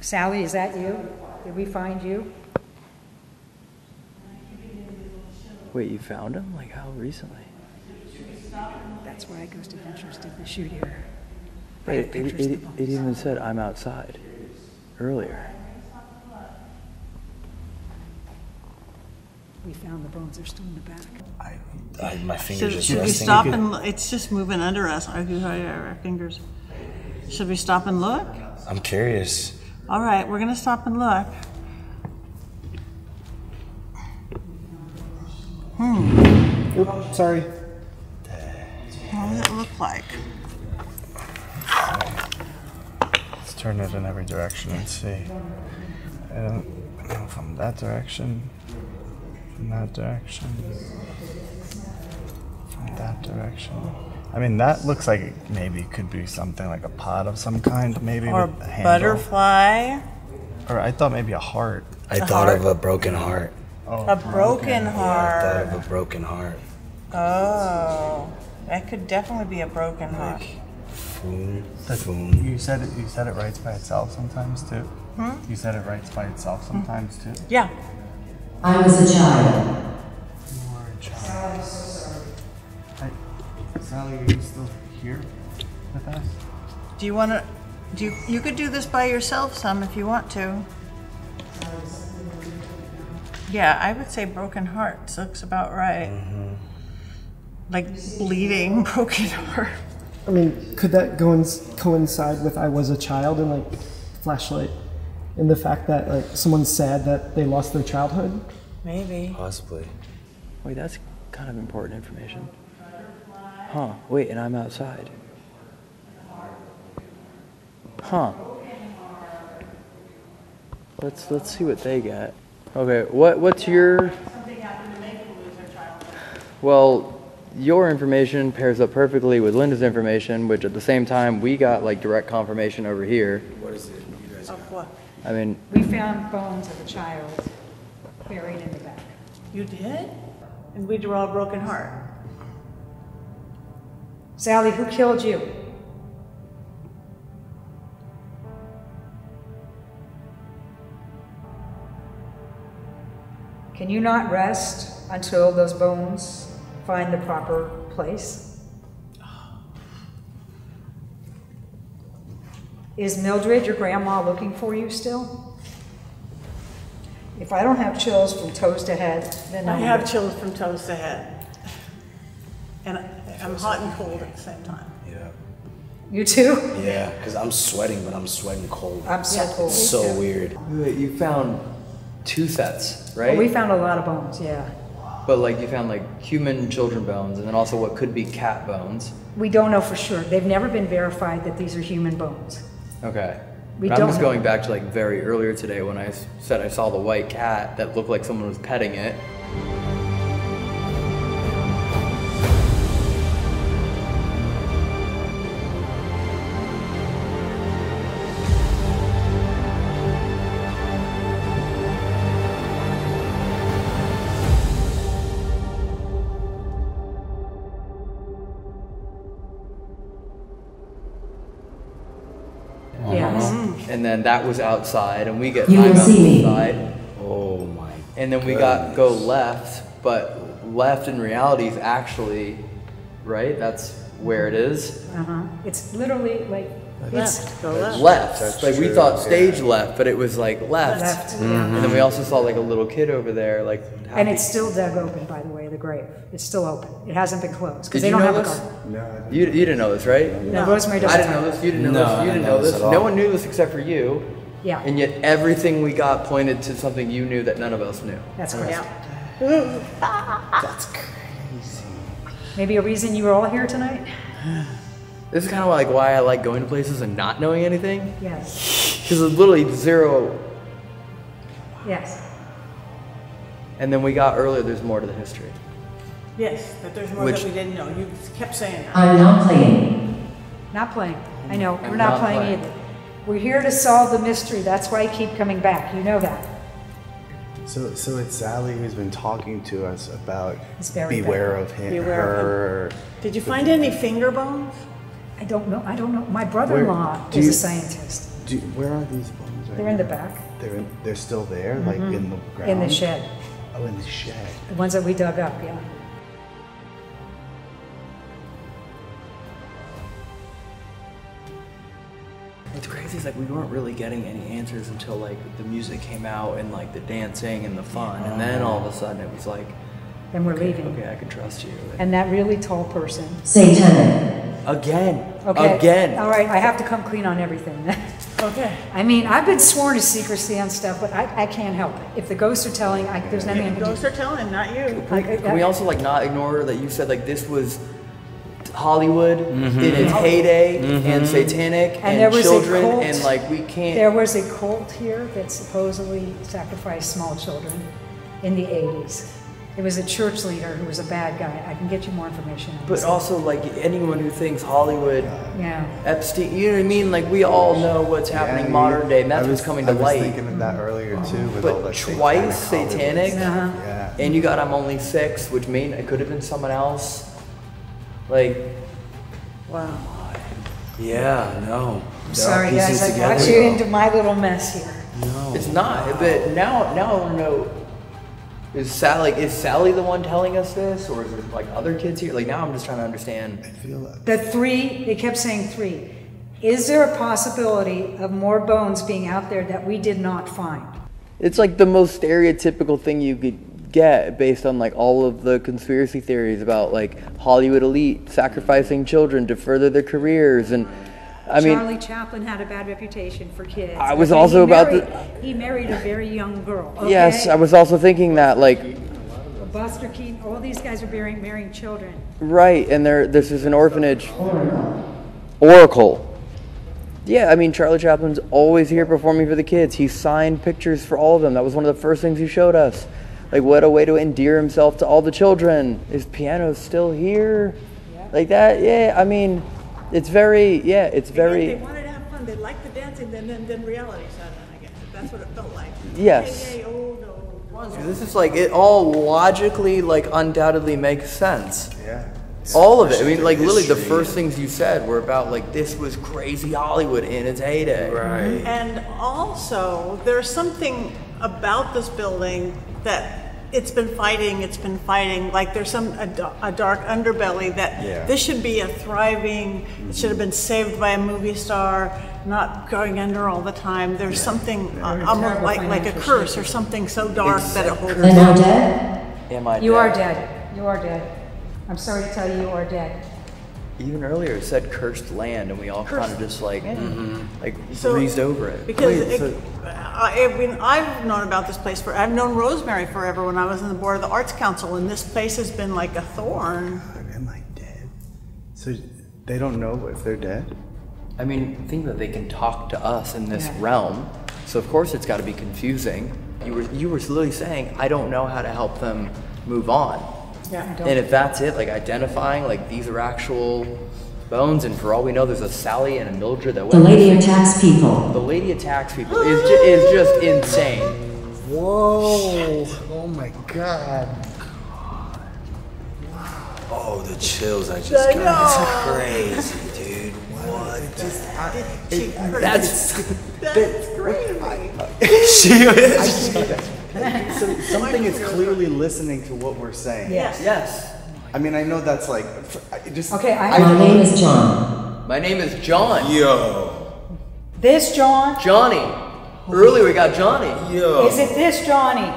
Sally, is that you? Did we find you? Wait, you found him? Like how recently? That's why Ghost Adventures did the shoot here. Wait, it, it, it, it even said I'm outside earlier. We found the bones, they're still in the back. I, I my fingers Should, just should we resting. stop and, lo- it's just moving under us, our, our fingers. Should we stop and look? I'm curious. All right, we're gonna stop and look. Hmm, Oop, sorry. what does it look like? Let's turn it in every direction and see. I don't know from that direction, from that direction, from that direction. I mean, that looks like it maybe could be something like a pot of some kind, maybe Or with a handle. butterfly, Or I thought maybe a heart. I A thought of a broken heart. Oh, a broken heart. I thought of a broken heart. Oh, that could definitely be a broken heart. Foon, That- You said it. You said it writes by itself sometimes too. Hmm? You said it writes by itself sometimes too. Yeah. I was a child. Sally, are you still here with us? Do you want to? Do you, you could do this by yourself some if you want to. Yeah, I would say broken heart looks about right. Mm-hmm. Like bleeding broken heart. I mean, could that go and coincide with I was a child and like flashlight, and the fact that like someone's sad that they lost their childhood? Maybe. Possibly. Wait, that's kind of important information. Huh? Wait, and I'm outside. Huh? Let's let's see what they get. Okay, what what's your? Well, your information pairs up perfectly with Linda's information, which at the same time we got like direct confirmation over here. What is it? You guys Of what? I mean, We found bones of a child buried in the back. You did? And we draw a broken heart. Sally, who killed you? Can you not rest until those bones find the proper place? Is Mildred, your grandma, looking for you still? If I don't have chills from toes to head, then I I'm have chills from toes to head. And I- I'm hot and cold at the same time. Yeah. You too? Yeah, because I'm sweating, but I'm sweating cold. I'm so Yeah. cold. so weird. you found two sets, right? Well, we found a lot of bones, yeah. But like you found like human children bones, and then also what could be cat bones. We don't know for sure. They've never been verified that these are human bones. Okay. We But I'm just know. going back to like very earlier today when I said I saw the white cat that looked like someone was petting it. Then that was outside, and we get You I'm will me. outside. Oh my. And then we got go left, but left in reality is actually right. That's where it is. Uh-huh. It's literally like, it's Left, go left. Left. That's like we true, thought yeah. stage left, but it was like left. left. And then mm-hmm. we also saw like a little kid over there, like. And it's still dug open, by the way, the grave. It's still open. It hasn't been closed because they don't know have a this? garden. You, you didn't know this, right? No, Rosemary I doesn't. didn't know this. You didn't know No, this. You didn't didn't know know this this. No one knew this except for you. Yeah, And yet everything we got pointed to something you knew that none of us knew. that's correct. Yeah. That's crazy. Maybe a reason you were all here tonight? This is kind of like why I like going to places and not knowing anything. Yes, Because it's literally zero. yes. And then we got earlier. There's more to the history. Yes, that there's more Which- that we didn't know. You kept saying that. I'm not playing. Not playing. I know, I'm we're not not playing playing. either. We're here to solve the mystery. That's why I keep coming back. You know that. So, so it's Sally who's been talking to us about It's very beware of him, Beware of her. Did you find any finger bones? I don't know, I don't know. My brother-in-law do is you- a scientist. Do, where are these bones? Right They're in the back, They're in, they're still there, like mm-hmm. in the ground. in the shed. Oh, in the shed. The ones that we dug up, yeah. What's crazy is like we weren't really getting any answers until like the music came out and like the dancing and the fun, and then oh. all of a sudden it was like, Then we're okay, leaving. okay, I can trust you. And that really tall person. Satanic. Again, Okay. again. All right, I have to come clean on everything. Okay. I mean, I've been sworn to secrecy on stuff, but I, I can't help it. If the ghosts are telling, I, there's nothing I can do. Ghosts are telling, not you. I- Can we I- also like not ignore that you said like this was Hollywood mm-hmm. in its heyday mm-hmm. and satanic and, And there was a children cult. and like we can't. There was a cult here that supposedly sacrificed small children in the 80s. It was a church leader who was a bad guy. I can get you more information on but this. also like anyone who thinks Hollywood, Yeah. Epstein, you know what I mean? Like we all know what's happening Yeah, modern day, and that's was, what's coming to light. I to was light. thinking of that earlier too. With all But the twice satanic. satanic, Uh-huh. Yeah. and you got I'm only six, which mean it could have been someone else. Like, Wow. Yeah, no. I'm sorry, guys. I got you into my little mess here. No. It's not. But now, now I want to know. Is Sally is Sally the one telling us this, or is it like other kids here? Like now, I'm just trying to understand. I feel like The three, they kept saying three. Is there a possibility of more bones being out there that we did not find? It's like the most stereotypical thing you could get based on like all of the conspiracy theories about like Hollywood elite sacrificing children to further their careers and I mean Charlie Chaplin had a bad reputation for kids. I was also he about married- to- He married a very young girl. Okay? yes, I was also thinking that like Buster Keaton, all these guys are marrying, marrying children. right and there this is an orphanage Oracle. Yeah, I mean Charlie Chaplin's always here performing for the kids. He signed pictures for all of them. That was one of the first things he showed us. Like what a way to endear himself to all the children. His piano's still here. Like that. Yeah, I mean it's very yeah, it's very They wanted to have fun. They liked the dancing, then then, then reality set in. I guess that's what it felt like. Yes. Yay, yay, old, old. This is like it all logically like undoubtedly makes sense. yeah. All of it. I mean, like literally, the first things you said were about like this was crazy Hollywood in its heyday. Right. And also, there's something about this building that it's been fighting, it's been fighting, like there's some, a, a dark underbelly that Yeah. this should be a thriving, it should have been saved by a movie star, not going under all the time. There's something, uh, almost Terrible like, like a curse or something so dark that it holds. And now dead? Am I? You dead? are dead. You are dead. I'm sorry to tell you, you are dead. Even earlier, it said cursed land, and we all kind of just like mhm, like So- breezed over it. Because Wait, it, so- I, I mean, I've known about this place for, I've known Rosemary forever when I was in the board of the Arts Council, and this place has been like a thorn. Am I dead? So they don't know if they're dead. I mean, think that they can talk to us in this Yeah. realm, so of course it's got to be confusing. You were you were literally saying, I don't know how to help them move on. Yeah. And if that's it, like identifying, like these are actual bones, and for all we know, there's a Sally and a Mildred that went. The lady attacks people. The lady attacks people is ju- is just insane. Whoa! Oh my god! Oh, the chills I just I got. know. It's crazy, dude. What? That's That's crazy. she was. so something is clearly listening to what we're saying. Yes. yes. I mean, I know that's like I just. Okay, I- My name is John. My name is John. Yo. This John? Johnny. Earlier we got Johnny. Yo. Is it this Johnny?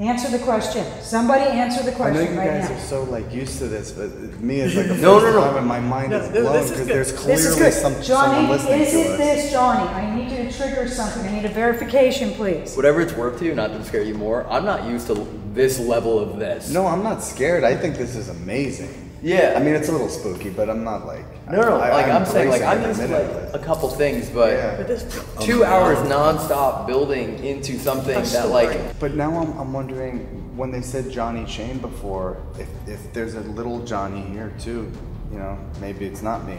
Answer the question. Somebody answer the I know question you right guys now. are so like used to this, but me as like a No, first no, no. time, and my mind No, is no, blown this is because good. there's This clearly is good. some Johnny, someone listening is to it us. this Johnny? I need you to trigger something. I need a verification, please. Whatever it's worth to you, not to scare you more. I'm not used to this level of this. No, I'm not scared. I think this is amazing. Yeah. I mean, it's a little spooky, but I'm not like. No, no, I- like I'm, saying, like I'm every used to like a couple things, but Yeah. But this, two hours nonstop building into something A that like But now I'm, I'm wondering when they said Johnny Chain before, if, if there's a little Johnny here too, you know, maybe it's not me.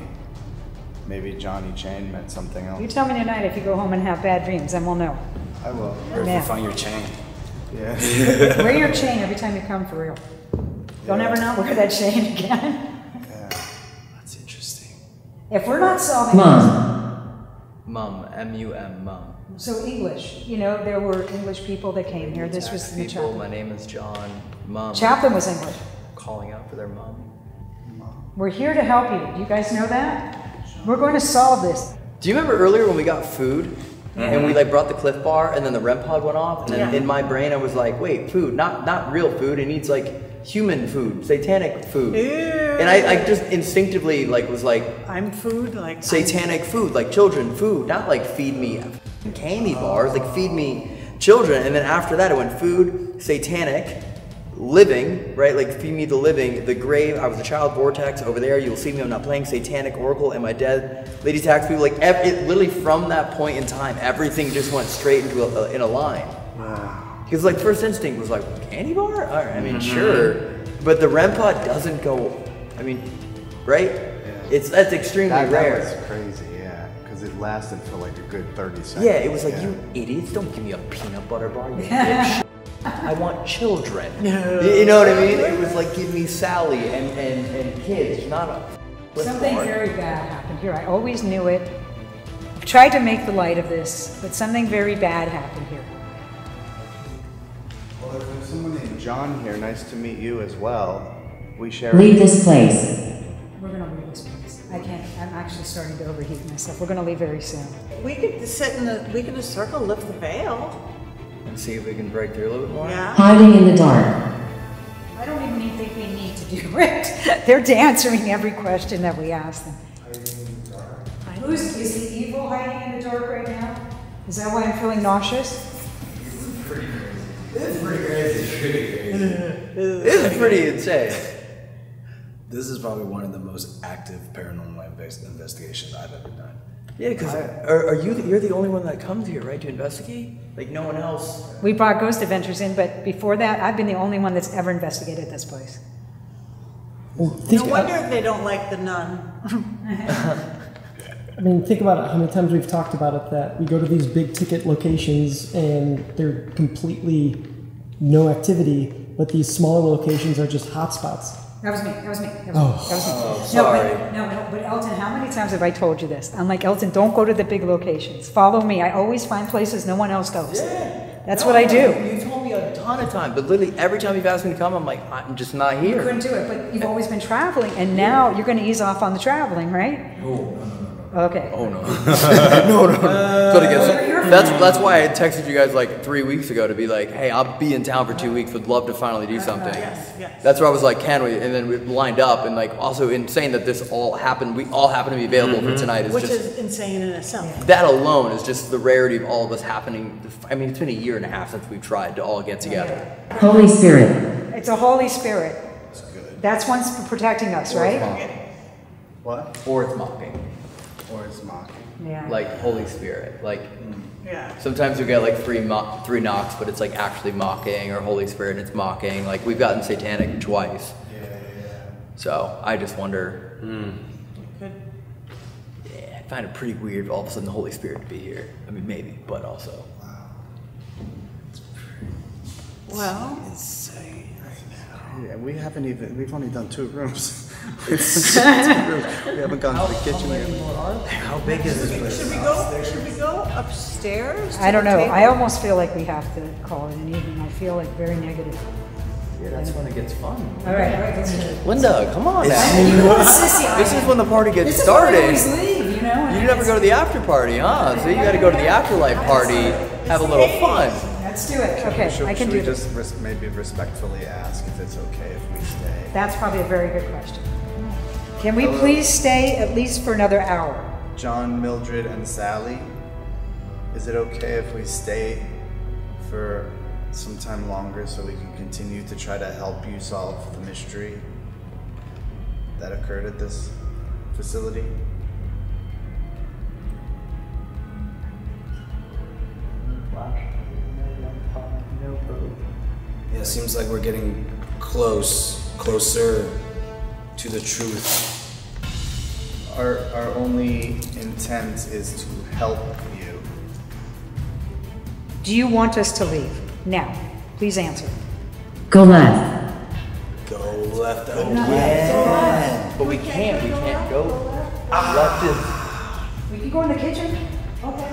Maybe Johnny Chain meant something else. You tell me tonight if you go home and have bad dreams, then we'll know. I will. Or if Yeah. you find your chain. Yeah. Wear your chain every time you come for real. Don't Yeah. ever not wear that chain again. yeah. That's interesting. If we're not solving Mom. mum, M U M, mum. so English, you know, there were English people that came here. This was the people. My name is John. Mum. Chaplin was English. Calling out for their mum. We're here to help you. Do you guys know that? We're going to solve this. Do you remember earlier when we got food and we mm-hmm. like brought the Clif Bar and then the REM pod went off and then Yeah. in my brain I was like, wait, food, not not real food. It needs like human food, satanic food. And I, I just instinctively like was like I'm food, like. satanic food, like children food, not like feed me f***ing candy bars, like feed me children. And then after that, it went food, satanic, living, right? Like feed me the living, the grave. I was a child vortex over there. You'll see me. I'm not playing satanic oracle. Am I dead? Lady tax people. Like ev- it, literally from that point in time, everything just went straight into a, in a line. Because like first instinct was like candy bar. All right, I mean mm-hmm. sure, but the REM pod doesn't go. I mean, right? Yeah. It's that's extremely That, rare. that was crazy, yeah. Because it lasted for like a good 30 seconds. Yeah, it was like, Yeah. you idiots, don't give me a peanut butter bar, you dipshit. I want children. You you know what I mean? It was like, give me Sally and, and, and kids, not a Something bar. very bad happened here. I always knew it. I've tried to make the light of this, but something very bad happened here. Well, if there's someone named John here, nice to meet you as well. We share. Leave this place. We're gonna leave this place. I can't, I'm actually starting to overheat myself. We're gonna leave very soon. We could sit in a, we could just circle, lift the veil. And see if we can break through a little bit more. Yeah. Hiding in the dark. I don't even think we need to do it. They're answering every question that we ask them. Who's, is the evil hiding in the dark right now? Is that why I'm feeling nauseous? This is pretty crazy. it's pretty insane. This is probably one of the most active paranormal invest- investigations I've ever done. Yeah, because are, are you, the, you're the only one that comes here, right, to investigate? Like no one else? We brought Ghost Adventures in, but before that, I've been the only one that's ever investigated this place. Well, No wonder wonder they don't like the nun. I mean, think about it. How many times we've talked about it that we go to these big ticket locations and they're completely no activity, but these smaller locations are just hotspots. That was me. That was me. That was, Oh. me. That was me. Oh, sorry. No, but, no, no, but Elton, how many times have I told you this? I'm like, Elton, don't go to the big locations. Follow me. I always find places no one else goes. Yeah. That's what I do. You told me a ton of times, but literally every time you've asked me to come, I'm like, I'm just not here. You couldn't do it, but you've always been traveling, and now you're going to ease off on the traveling, right? Oh, no, no, no, no. Okay. Oh no. no, no, no. But again, uh, that's that's why I texted you guys like three weeks ago to be like, hey, I'll be in town for two weeks. Would love to finally do uh, something. Yes, yes. That's where I was like, can we? And then we lined up, and like also insane that this all happened. We all happen to be available for mm-hmm. tonight. Is Which just is insane in itself. that alone is just the rarity of all of us happening. I mean, it's been a year and a half since we've tried to all get together. Holy Spirit. It's a Holy Spirit. That's good. That's one's protecting us, Or it's right? mocking. What? Or it's mocking. Or it's mocking. Yeah. Like Holy Spirit. Like Yeah. Sometimes we get like three mo- three knocks, but it's like actually mocking, or Holy Spirit, and it's mocking. Like we've gotten satanic twice. Yeah, yeah. So I just wonder. Hmm. Good. Yeah, I find it pretty weird all of a sudden the Holy Spirit to be here. I mean, maybe, but also. Wow. Well, Insane right now. Yeah, we haven't even, we've only done two rooms. Two rooms. We haven't gone to the kitchen yet. How big is this place? should we go? Should we go upstairs? I don't know. table? I almost feel like we have to call it an evening. I feel like very negative. Yeah, that's when it gets fun. All right, all right. Let's do it. Linda, come on now. This is when the party gets This is why we started. always leave, you know. You never go to the after party, huh? So you got to go to the afterlife party, have a little fun. Let's do it. Okay, Should, I can should do we this. just res- maybe respectfully ask if it's okay if we stay? That's probably a very good question. Can we please stay at least for another hour? John, Mildred, and Sally, is it okay if we stay for some time longer so we can continue to try to help you solve the mystery? that occurred at this facility? Yeah, it seems like we're getting close, closer to the truth. Our, our only intent is to help you. Do you want us to leave? Now, please answer. Go left. Go left oh, But we can't. We can't go ah. left. Is, We can go in the kitchen?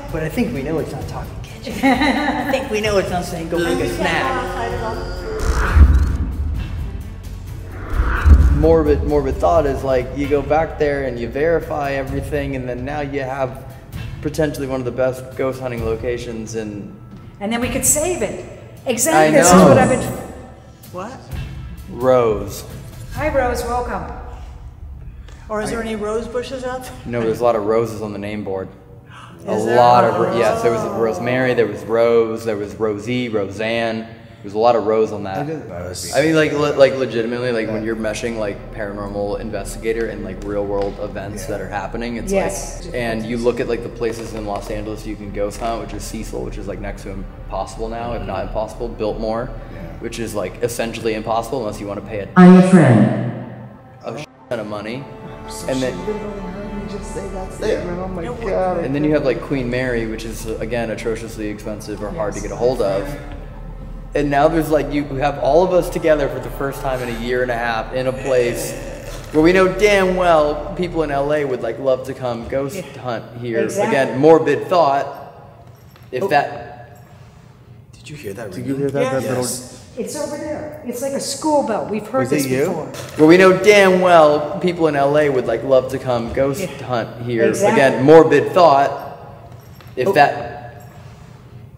Okay. but I think we know it's not talking kitchen. I think we know it's not saying go make a snack. Morbid, morbid thought is like you go back there and you verify everything, and then now you have potentially one of the best ghost hunting locations in And then we could save it. Exactly. This is know. what I've been. What? Rose. Hi, Rose. Welcome. Or is there any rose bushes out there? No, there's a lot of roses on the name board. A Is lot of ro- yes. There was Rosemary. There was Rose. There was Rosie. Roseanne. There's a lot of Rose on that. I mean, like, le- like legitimately, like when you're meshing like paranormal investigator and like real world events that are happening, it's Yes. like, and you look at like the places in Los Angeles you can ghost hunt, which is Cecil, which is like next to impossible now, if not impossible. Biltmore, which is like essentially impossible unless you want to pay a, I'm your friend. a ton of money, and then and then you have like Queen Mary, which is again atrociously expensive or hard to get a hold of. And now there's like you have all of us together for the first time in a year and a half in a place where we know damn well people in LA would like love to come ghost hunt here. Exactly. Again, morbid thought. If that Did you hear that? Did you hear that? that little. It's over there. It's like a school bell. We've heard Was this it you? before. where we know damn well people in LA would like love to come ghost hunt here. Exactly. Again, morbid thought. If oh. that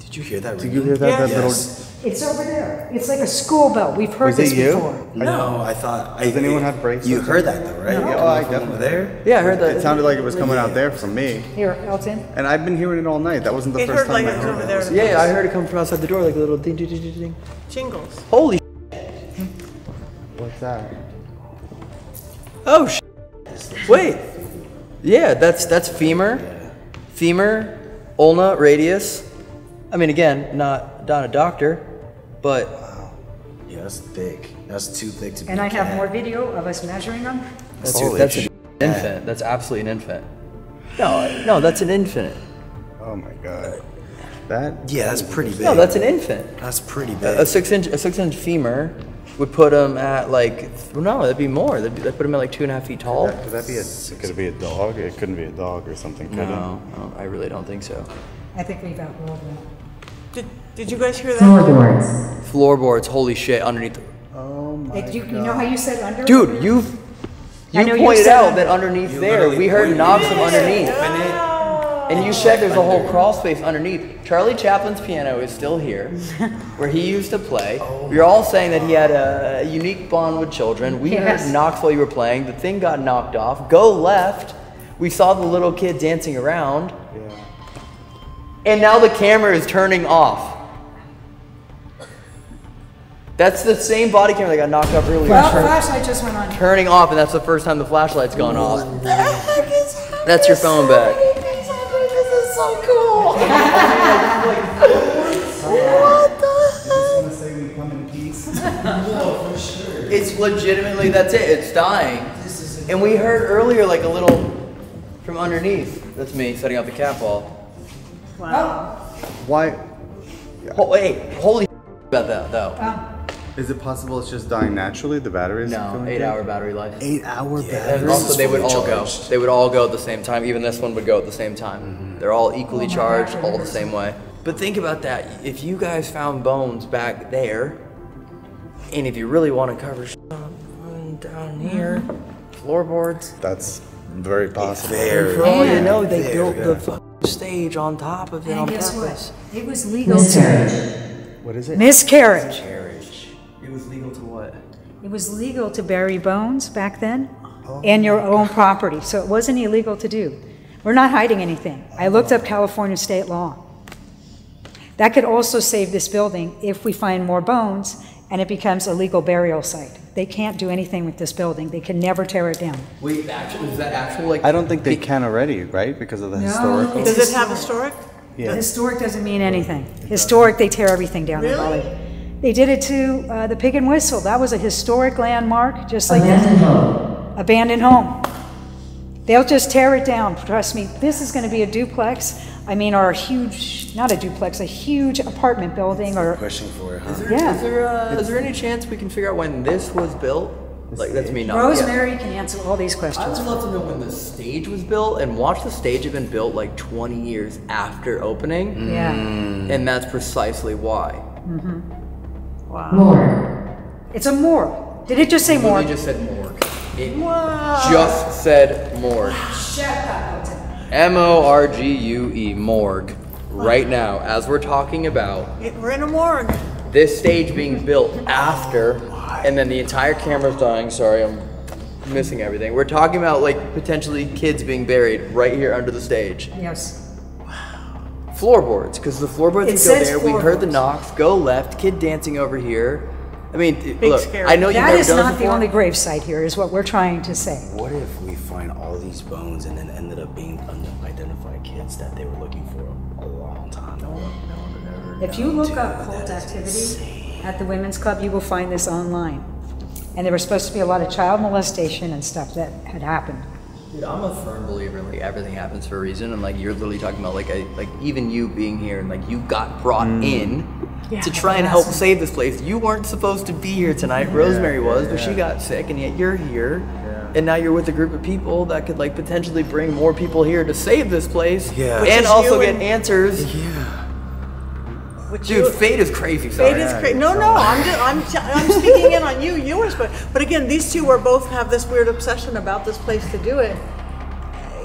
Did you hear that? Did you hear that? That little. Yes. It's over there. It's like a school bell. We've heard Was it this you? before. No, I thought. Does I, anyone have bracelets? You heard that though, right? Yeah, oh, I from definitely over there. yeah, I heard that. It sounded like it was coming out there from me, Here, Elton. and I've been hearing it all night. That wasn't the It first heard time like I it was heard over it. there. Yeah, I heard it come from outside the door, like a little ding, ding, ding, ding, ding. Jingles. Holy What's that? Oh, sh- wait. Yeah, that's that's femur, femur, ulna, radius. I mean, again, not not a doctor, but Yeah, that's thick. That's too thick to be. And a I have cat. more video of us measuring them. that's Holy that's shit. an infant. That's absolutely an infant. No, no, that's an infant. Oh my god. That. Yeah, that's pretty big. No, that's an infant. That's pretty big. A six inch a six inch femur would put him at like well, no, that'd be more. That'd, be, that'd put him at like two and a half feet tall. That, could that be a? Could it be a dog? It couldn't be a dog or something. Could No, no, I really don't think so. I think we've outruled them. Did, did you guys hear that? Floorboards. Floorboards, holy shit, underneath. it? Oh my. Hey, you, you know how you said under? Dude, you've I you know you pointed said out that underneath You there, literally we heard pointed knocks from underneath. Open it. And you said there's a whole crawl space underneath. Charlie Chaplin's piano is still here, where he used to play. Oh You're all saying that he had a unique bond with children. We Yes. heard knocks while you were playing. The thing got knocked off. Go left. We saw the little kid dancing around. Yeah. And now the camera is turning off. That's the same body camera that got knocked off earlier. Well, Turn- flashlight just went on. turning off, and that's the first time the flashlight's gone off. What the heck is happening? That's your phone back. want to say we come in peace? It's legitimately that's it. It's dying. And we heard earlier like a little from underneath. That's me setting up the cat ball. Why? Ho- wait, holy about that though. Is it possible it's just dying naturally? The batteries? No, going eight hour battery life. Eight hour And battery. also, they would all go. They would all go at the same time. Even this one would go at the same time. Mm-hmm. They're all equally oh charged, all the same way. But think about that. If you guys found bones back there, and if you really want to cover shit down mm-hmm. here, floorboards. That's very possible. Very. For all you know, they There, built yeah. the fucking stage on top of it on And guess purpose. what? It was legal to Miscarriage. What is it? miscarriage. It was legal to what? It was legal to bury bones back then oh in your own property, so it wasn't illegal to do. We're not hiding anything. I looked up California state law. That could also save this building if we find more bones and it becomes a legal burial site. They can't do anything with this building. They can never tear it down. Wait, actually, is that actual like? I don't think they can already, right? Because of the historical. it's Does it have historic? Yeah. Historic doesn't mean anything. Historic, they tear everything down in Really? Hollywood. They did it to uh, the Pig and Whistle. That was a historic landmark, just like Abandoned this. home. Abandoned home. They'll just tear it down. Trust me. This is going to be a duplex. I mean, or a huge, not a duplex, a huge apartment building, or Pushing for it, huh? Is there, Yeah. is there, uh, is there any chance we can figure out when this was built? Like that's me not. yeah. Rosemary can answer all these questions. I questions. would love to know when the stage was built and watch the stage have been built like 20 years after opening. Yeah. And that's precisely why. Morgue. It's a morgue. Did it just say You morgue? just said morgue. It just said morgue. M O R G U E, morgue. Right now, as we're talking about It- We're in a morgue. this stage being built after, and then the entire camera's dying. Sorry, I'm missing everything. We're talking about like potentially kids being buried right here under the stage. Yes. Wow. Floorboards, because the floorboards It go says there. We heard the floorboards. knocks. Go left. Kid dancing over here. I mean, it- look. scary. I know you've That never is done this not the before. only grave site here, is what we're trying to say. What if we find all these bones and then ended up being unidentified kids that they were looking for a long time? No one, no one would ever If you know, look dude. up cult That is activity insane. at the women's club, you will find this online. And there was supposed to be a lot of child molestation and stuff that had happened. Dude, I'm a firm believer in like everything happens for a reason, and like you're literally talking about like a, like even you being here and like you got brought mm. in Yeah, to try and help that's- save this place. You weren't supposed to be here tonight. Rosemary was, but she got sick, and yet you're here. And now you're with a group of people that could like potentially bring more people here to save this place. Yeah. And also you get and- answers. Which Dude, you- fate is crazy. Sorry. is crazy. No, no, I'm just, I'm, t- I'm speaking in on you. You were, sp- but again, these two are both have this weird obsession about this place to do it.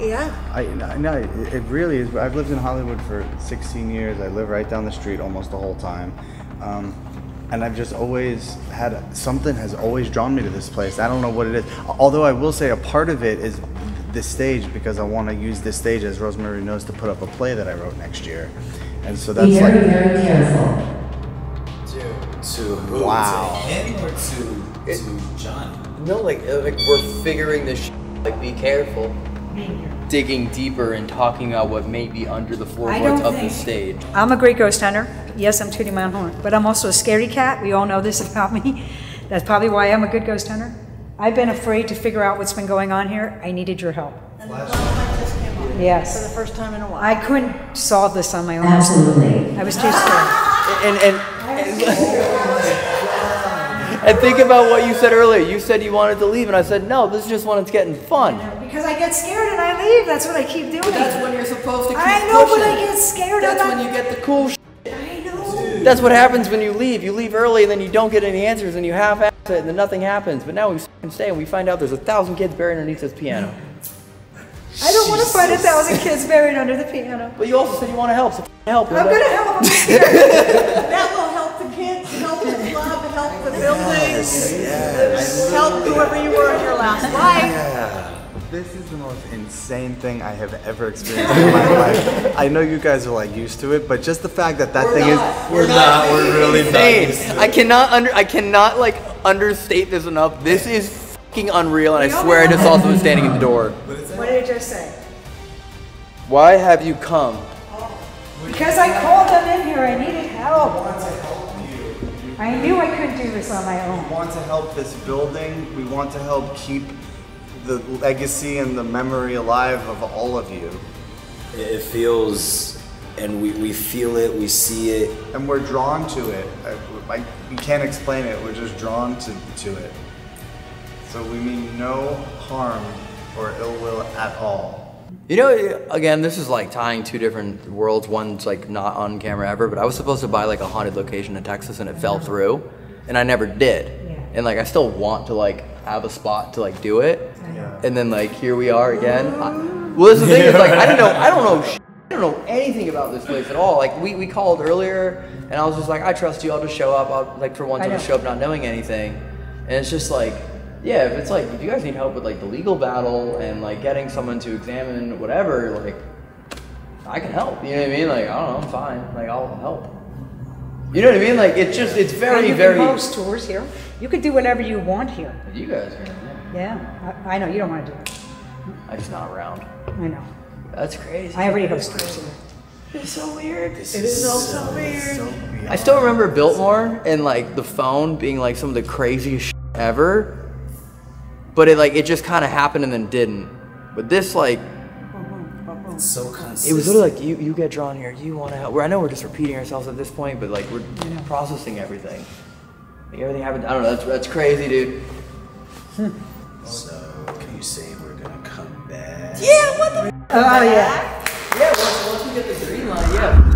Yeah. I, I know it it really is. I've lived in Hollywood for 16 years. I live right down the street almost the whole time, um, and I've just always had something has always drawn me to this place. I don't know what it is. Although I will say a part of it is this stage because I want to use this stage as Rosemary knows to put up a play that I wrote next year, and so that's Be very, like very careful. To who? Wow. To him or to, to John? No, like uh, like we're figuring this. Sh- like, be careful. Digging deeper and talking about what may be under the floorboards of the stage. I'm a great ghost hunter. Yes, I'm tooting my own horn, but I'm also a scary cat. We all know this about me. That's probably why I'm a good ghost hunter. I've been afraid to figure out what's been going on here. I needed your help. And the flashlight just came on for the first time in a while. I couldn't solve this on my own. Absolutely. I was too scared. And and and think about what you said earlier. You said you wanted to leave, and I said no. This is just when it's getting fun. Because I get scared and I leave. That's what I keep doing. That's when you're supposed to keep I know, but. I get scared. That's when you get the cool. Sh- I know. That's what happens when you leave. You leave early, and then you don't get any answers, and you half-ass it, and then nothing happens. But now we can stay, and we find out there's a thousand kids buried underneath this piano. I don't want to find a thousand kids buried under the piano. But you also said you want to help, so help. I'm gonna help. That will help the kids, help the club, help the buildings, yes. help whoever you were in your last life. Yeah. This is the most insane thing I have ever experienced in my life. I know you guys are like used to it, but just the fact that that thing is We're not. We're really not. insane. used to it. I cannot under I cannot like understate this enough. This is fucking unreal, and I swear I just saw someone standing in the door. What did it just say? Why have you come? Because I called them in here. I needed help. I knew I couldn't do this on my own. We want to help this building. We want to help keep the legacy and the memory alive of all of you. It it feels, and we, we feel it, we see it. And we're drawn to it. I, I, we can't explain it. We're just drawn to, to it. So we mean no harm or ill will at all. You know, again, this is like tying two different worlds. One's like not on camera ever, but I was supposed to buy like a haunted location in Texas, and it fell uh-huh. through, and I never did. And like, I still want to like have a spot to like do it, and then like here we are again. I, well, that's the thing is like I don't know, I don't know, sh- I don't know anything about this place at all. Like we, we called earlier, and I was just like, I trust you. I'll just show up. I'll like for once I I'll just show up not knowing anything, and it's just like. Yeah, if it's like if you guys need help with like the legal battle and like getting someone to examine whatever, like I can help. You know what I mean? Like I don't know, I'm fine. Like I'll help. You know what I mean? Like it's just it's And very you very. can host tours here. You could do whatever you want here. You guys are. Yeah. Yeah, I, I know you don't want to do it. I'm just not around. I know. That's crazy. I already host groups here. It's so weird. It is so weird. I still remember Biltmore and like the phone being like some of the craziest shit ever. But it like it just kind of happened and then didn't. But this like It's so consistent. it was literally like you you get drawn here, you want to help. Where I know we're just repeating ourselves at this point, but like we're processing everything. Like everything happened. I don't know. That's that's crazy, dude. Hmm. So, can you say we're gonna come back? Yeah, what the? Oh, yeah. Yeah, once, once we get the green light, yeah.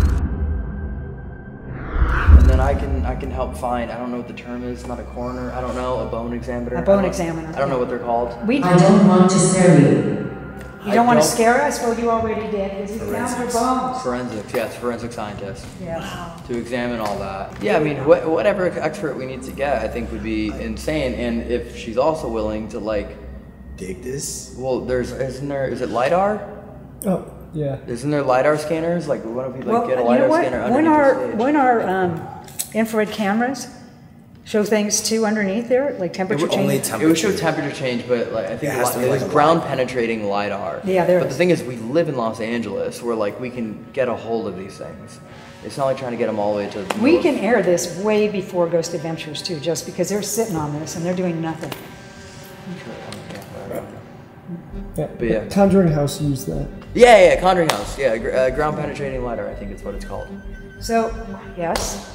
And then I can I can help find. I don't know what the term is. Not a coroner. I don't know. A bone examiner. A bone I examiner, I don't know what they're called. We, I don't want to scare you. you don't want don't- to scare us? Well, you already did, because you found your bones. Forensics, yes, forensic scientist. Yeah. To examine all that. Yeah, I mean, wh- whatever expert we need to get, I think would be insane. And if she's also willing to like, Dig this? well, there's isn't there is it lidar? Oh, yeah. Isn't there lidar scanners? Like, why don't we like Well, get a you lidar know what? scanner When underneath our, the stage? when our um, infrared cameras show things too underneath there, like It temperature would, only change. temp- it would show temperature change, but like I think It has to li- be like ground lidar. penetrating lidar. Yeah, there But is. the thing is, we live in Los Angeles, where like we can get a hold of these things. It's not like trying to get them all the way to. the We middle. can air this way before Ghost Adventures too, just because they're sitting on this and they're doing nothing. Yeah. But yeah. Conjuring House used that. Yeah, yeah, Conjuring House. Yeah, uh, ground penetrating lidar. I think it's what it's called. So, yes,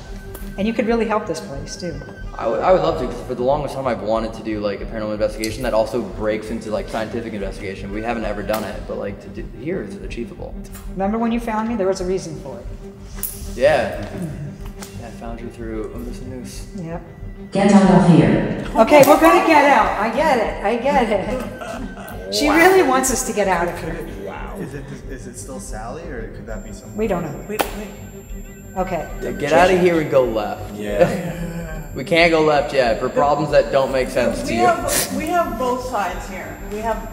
and you could really help this place too. I would, I would love to. for the longest time I've wanted to do like a paranormal investigation that also breaks into like scientific investigation. We haven't ever done it, but like to do, here it's achievable. Remember when you found me? There was a reason for it. Yeah. yeah I found you through oh, there's a noose. Yep. Get out of here. Okay, we're gonna get out. I get it. I get it. She really wants us to get out of here. Is it is it still Sally or could that be someone? We don't know. Wait, wait. Okay. Yeah, get out of here and go left. Yeah. We can't go left yet for problems that don't make sense to We you. have we have both sides here. We have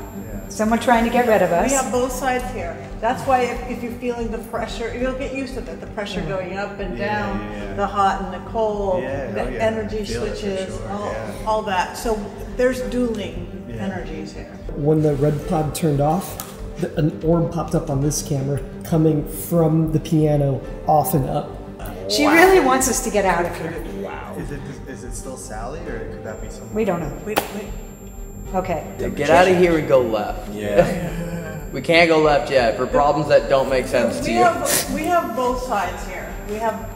Someone trying to get rid of us. we have both sides here. That's why if, if you're feeling the pressure, you'll get used to that. The pressure mm-hmm. going up and Yeah, down, yeah, yeah. the hot and the cold, Yeah, oh, the oh, yeah. energy Feel it for switches, sure, all, yeah. all that. So there's dueling Yeah. energies here. When the REM pod turned off, the, an orb popped up on this camera coming from the piano off and up. She really wants us to get out of here. Is it is it still Sally or could that be someone? We don't know. Wait, wait. Okay. Yeah, get out of here and go left. Yeah. We can't go left yet for problems that don't make sense to We you. have we have both sides here. We have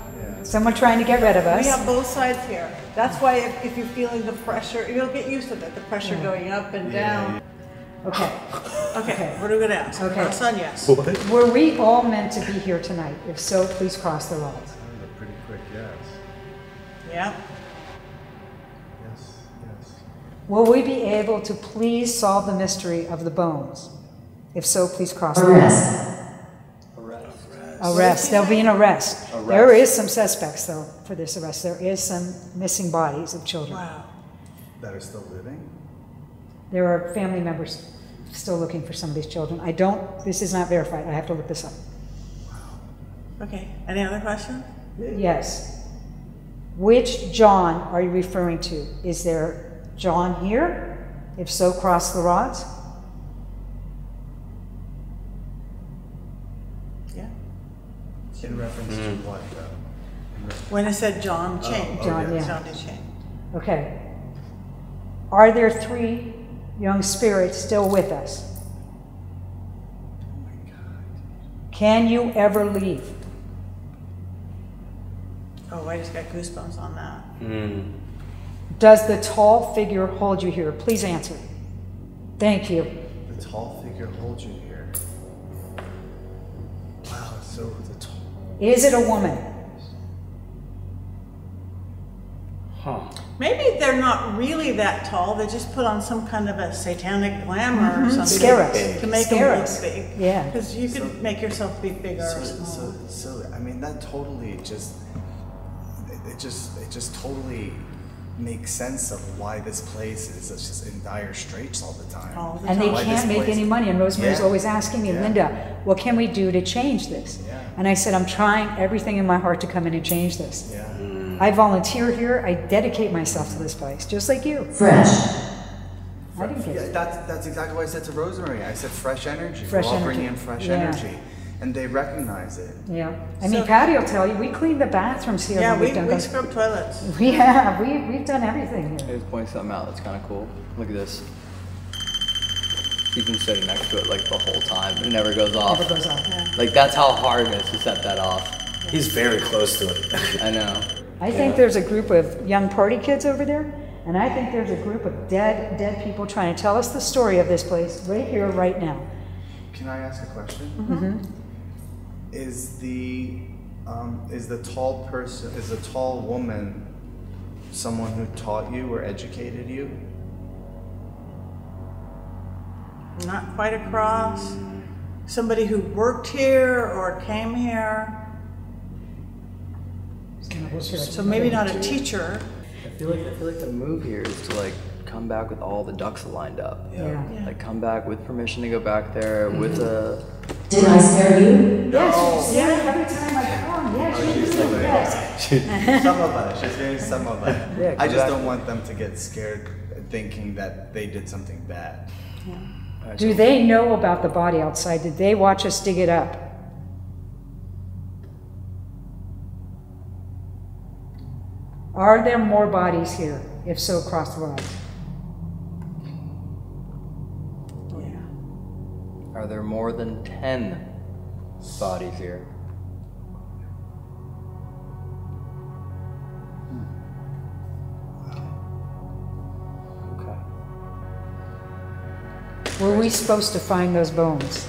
Someone trying to get rid of us. we have both sides here. That's why if, if you're feeling the pressure, you'll get used to that. The pressure hmm. going up and down. Okay. Okay, what are we gonna ask? Okay. Our son, yes. Were we all meant to be here tonight? If so, please cross the roads. A pretty quick yes. Yeah. Yes. Yes. Will we be able to please solve the mystery of the bones? If so, please cross the roads. Arrest. Arrest. There'll be an arrest. There is some suspects, though, for this arrest. There is some missing bodies of children. Wow. That are still living. There are family members still looking for some of these children. I don't, this is not verified. I have to look this up. Okay. Any other questions? Yes. Which John are you referring to? Is there John here? If so, cross the rods. Yeah. In reference to hmm. what though? In reference- When I said John oh, Chang. Oh, John, yeah. John Chang. Okay. Are there three young spirit still with us? Can you ever leave? Oh, I just got goosebumps on that. Hmm. Does the tall figure hold you here? Please answer. Thank you. The tall figure holds you here. Wow. So the tall. Is it a woman? Huh. Maybe they're not really that tall. They just put on some kind of a satanic glamour or mm-hmm. something. Scare us. To make Scare them us. look big. Yeah. Because you could make yourself be bigger So, or small. so, so, I mean, that totally just, it, it just, it just totally makes sense of why this place is just in dire straits all the time. All the And they time. Why this can't make place- any money. And Rosemary's Yeah. always asking me, Yeah. Linda, what can we do to change this? Yeah. And I said, I'm trying everything in my heart to come in and change this. Yeah. I volunteer here. I dedicate myself to this place, just like you. Fresh. I didn't get Yeah, it. that's that's exactly what I said to Rosemary. I said fresh energy. Fresh We're all energy. bringing in fresh Yeah. energy, and they recognize it. Yeah. I mean, Patti will tell you, we clean the bathrooms here. Yeah, we, we've done we scrub toilets. We have. We, we've done everything I here. just point something out that's kind of cool. Look at this. He's been sitting next to it like the whole time. It never goes off. Never goes off. Yeah. Like that's how hard it is to set that off. He's very close to it. I know. I think there's a group of young party kids over there, and I think there's a group of dead, dead people trying to tell us the story of this place right here, right now. Can I ask a question? Mm-hmm. Is the um, is the tall person is the tall woman someone who taught you or educated you? Not quite across. Somebody who worked here or came here. So maybe not a teacher. I feel like I feel like the move here is to like come back with all the ducks lined up. Yeah. Like come back with permission to go back there with mm-hmm. a. Did I scare you? Yes, yeah, every time I come, yes, you do the best. some of us. She's saying some of us. Yeah, I just exactly. don't want them to get scared thinking that they did something bad. Do they know about the body outside? Did they watch us dig it up? Are there more bodies here? If so, across the line. Are there more than ten bodies here? Hmm. Okay. Were we supposed to find those bones?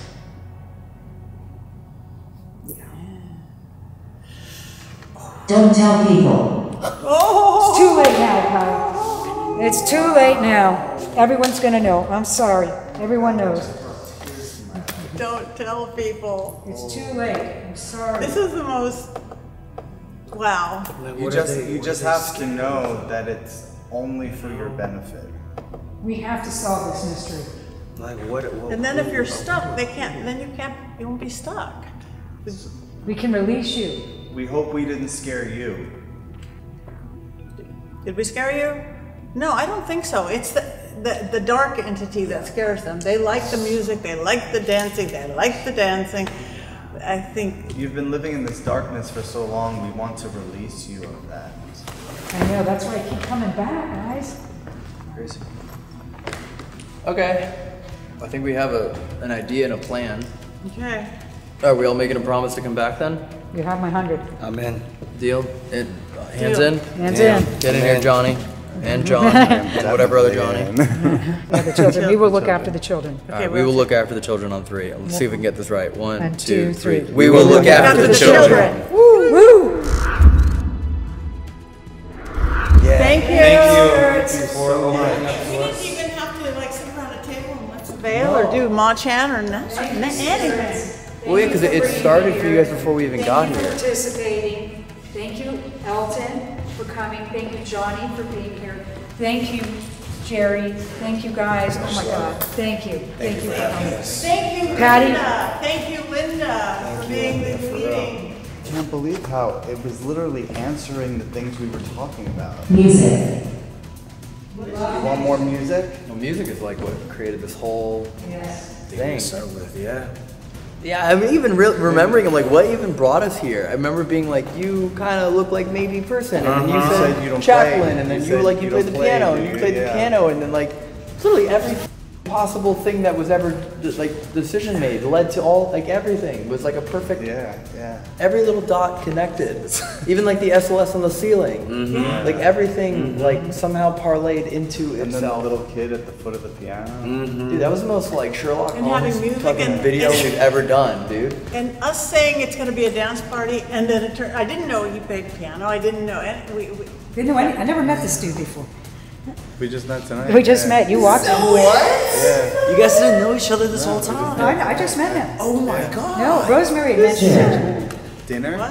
Don't tell people. It's too late now, Kyle. It's too late now. Everyone's gonna know. I'm sorry. Everyone knows. Don't tell people. It's too late. I'm sorry. This is the most. Wow. You just you just have to know that it's only for your benefit. We have to solve this mystery. Like what? what And then if you're stuck, they can't. Then you can't. You won't be stuck. We can release you. We hope we didn't scare you. Did we scare you? No, I don't think so. It's the, the, the dark entity that scares them. They like the music, they like the dancing, they like the dancing. I think, You've been living in this darkness for so long. We want to release you of that. I know, that's why I keep coming back, guys. Crazy. Okay. I think we have a, an idea and a plan. okay. Are we all making a promise to come back then? You have my hundred. I'm in. Deal? In, uh, hands Deal. in? Hands Yeah. in. Get in here, Johnny. And John. and whatever other Johnny. Yeah, the children. We will look after the children. All right, we will look after the children on three. Let's see if we can get this right. One, One, two, two, three. three. We will look after the children. Woo! Woo! Yeah. Thank you. Thank you for opening up We to us. didn't even have to like sit around a table and let's veil or do Ma Chan or nothing, anything. Well, yeah, because it it started for you guys before we even got Thank you for here. participating. Thank you, Elton, for coming. Thank you, Johnny, for being here. Thank you, Jerry. Thank you, guys. Oh my God. Thank you. Thank you for coming. Thank you, Patti. Linda. Thank you, Linda, for being the meeting. I can't believe how it was literally answering the things we were talking about. Music. You want more music? Well, music is like what created this whole thing. Start with yeah. Yeah, I'm even re- remembering. I'm like, what even brought us here? I remember being like, you kind of look like maybe person, and then you Uh-huh. said, You said you don't Chaplin, play. and then You you, like, you, you played the play, piano, and you played the piano, and then like, literally every possible thing that was ever like decision made led to all like everything was like a perfect. Yeah, yeah. Every little dot connected, even like the SLS on the ceiling, Mm-hmm. like everything like somehow parlayed into And then the little kid at the foot of the piano. Dude, that was the most like Sherlock And having Holmes music fucking and- video and- we've ever done, dude. And us saying it's going to be a dance party, and then it turned. I didn't know you played piano. I didn't know. any- We, we, Didn't know any, I never met this dude before. We just met tonight. We just yeah. met. You walked in. What? Yeah. You guys didn't know each other this whole time. No, I, I just met him. Oh my god. No, Rosemary had mentioned it. Dinner? what?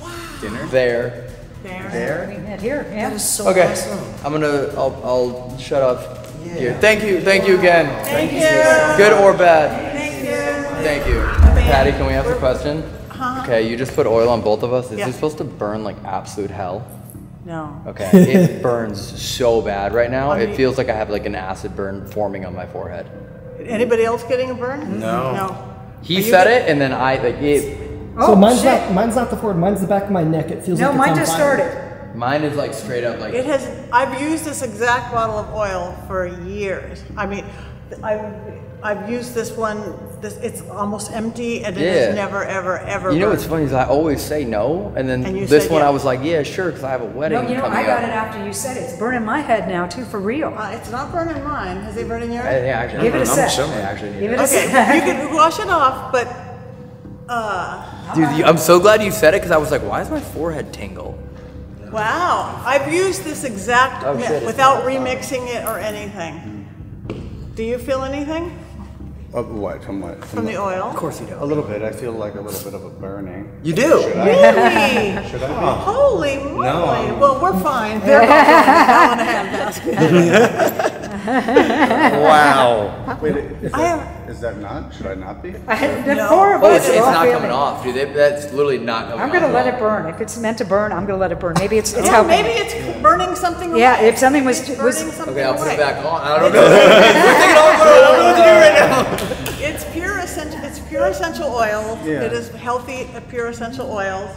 Wow. Dinner? There. There. There? We met here. Yeah. That is so Okay, awesome. I'm gonna. I'll. I'll shut up. Here. Thank you. Thank you again. Thank you. Good or bad. Thank you. Thank you. Patti, can we ask a question? Huh? Okay, you just put oil on both of us. Is Yeah. this supposed to burn like absolute hell? No. Okay, it burns so bad right now. I It feels like I have like an acid burn forming on my forehead. Anybody else getting a burn? No. No. He said get- it, and then I like it. Oh, so Oh, mine's shit. not mine's not the forehead. Mine's the back of my neck. It feels No, like it's mine on just fire. started. Mine is like straight up like It has. I've used this exact bottle of oil for years. I mean, I've I've used this one. This it's almost empty, and it Yeah. has never, ever, ever. You know burned. what's funny is I always say no, and then And this said one yeah. I was like, yeah, sure, because I have a wedding No, you know, I got up. it after you said it. It's burning my head now too, for real. Uh, it's not burning mine. Has it burned yours? I- yeah, actually, Give it a I'm sec. showing it, actually. Give it a Okay, sec. you can wash it off, but uh, Dude, you, I'm so glad you said it because I was like, why is my forehead tingle? wow, I've used this exact Oh, shit, without not fine. remixing it or anything. Do you feel anything Uh, what? From what? from the oil? Of course you do. A little bit. I feel like a little bit of a burning. You do. Should I? Really? Should I? Holy moly! No. Well, we're fine. They're both on the cow a half basket. Wow. Wait, is I that, is that not? Should I not be? The No. four of Oh, us it's, it's not feeling coming off, dude. It, that's literally not coming I'm gonna let it burn. If it's meant to burn, I'm gonna let it burn. Maybe it's it's Yeah, helping. maybe it's burning something away. Yeah, if something was- It's was- burning something Okay, I'll put away. it back on. I don't know. We're taking all the I don't know what to do right now. It's pure essential. It's pure essential oils. Yeah. It is healthy, uh, pure essential oils,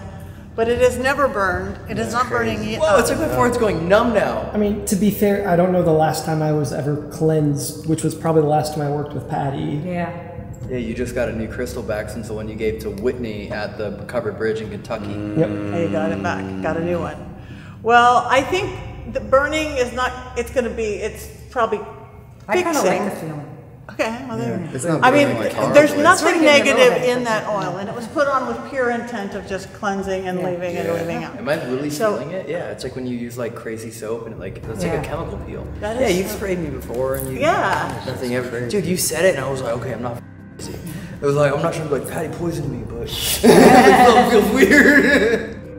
but it is never burned. It is not burning yet. Well, it's like my forehead's going numb now. I mean, to be fair, I don't know the last time I was ever cleansed, which was probably the last time I worked with Patti. Yeah. Yeah, you just got a new crystal back since the one you gave to Whitney at the covered bridge in Kentucky. Yep. And you got it back. Got a new one. Well, I think the burning is not. It's going to be. It's probably I kind of fixing. like the feeling. Okay, well there. It's not I mean, burning like there's horribly. nothing It's already getting negative in that oil, and it was put on with pure intent of just cleansing and leaving and leaving out. Am I literally So- feeling it? Yeah, it's like when you use like crazy soap and it like it's Yeah. like a chemical peel. That yeah, is you've so- sprayed me before and you Yeah. nothing ever. Dude, you said it and I was like, okay, I'm not crazy. It was like I'm not trying to be like Patti poisoned me, but it felt- feels weird.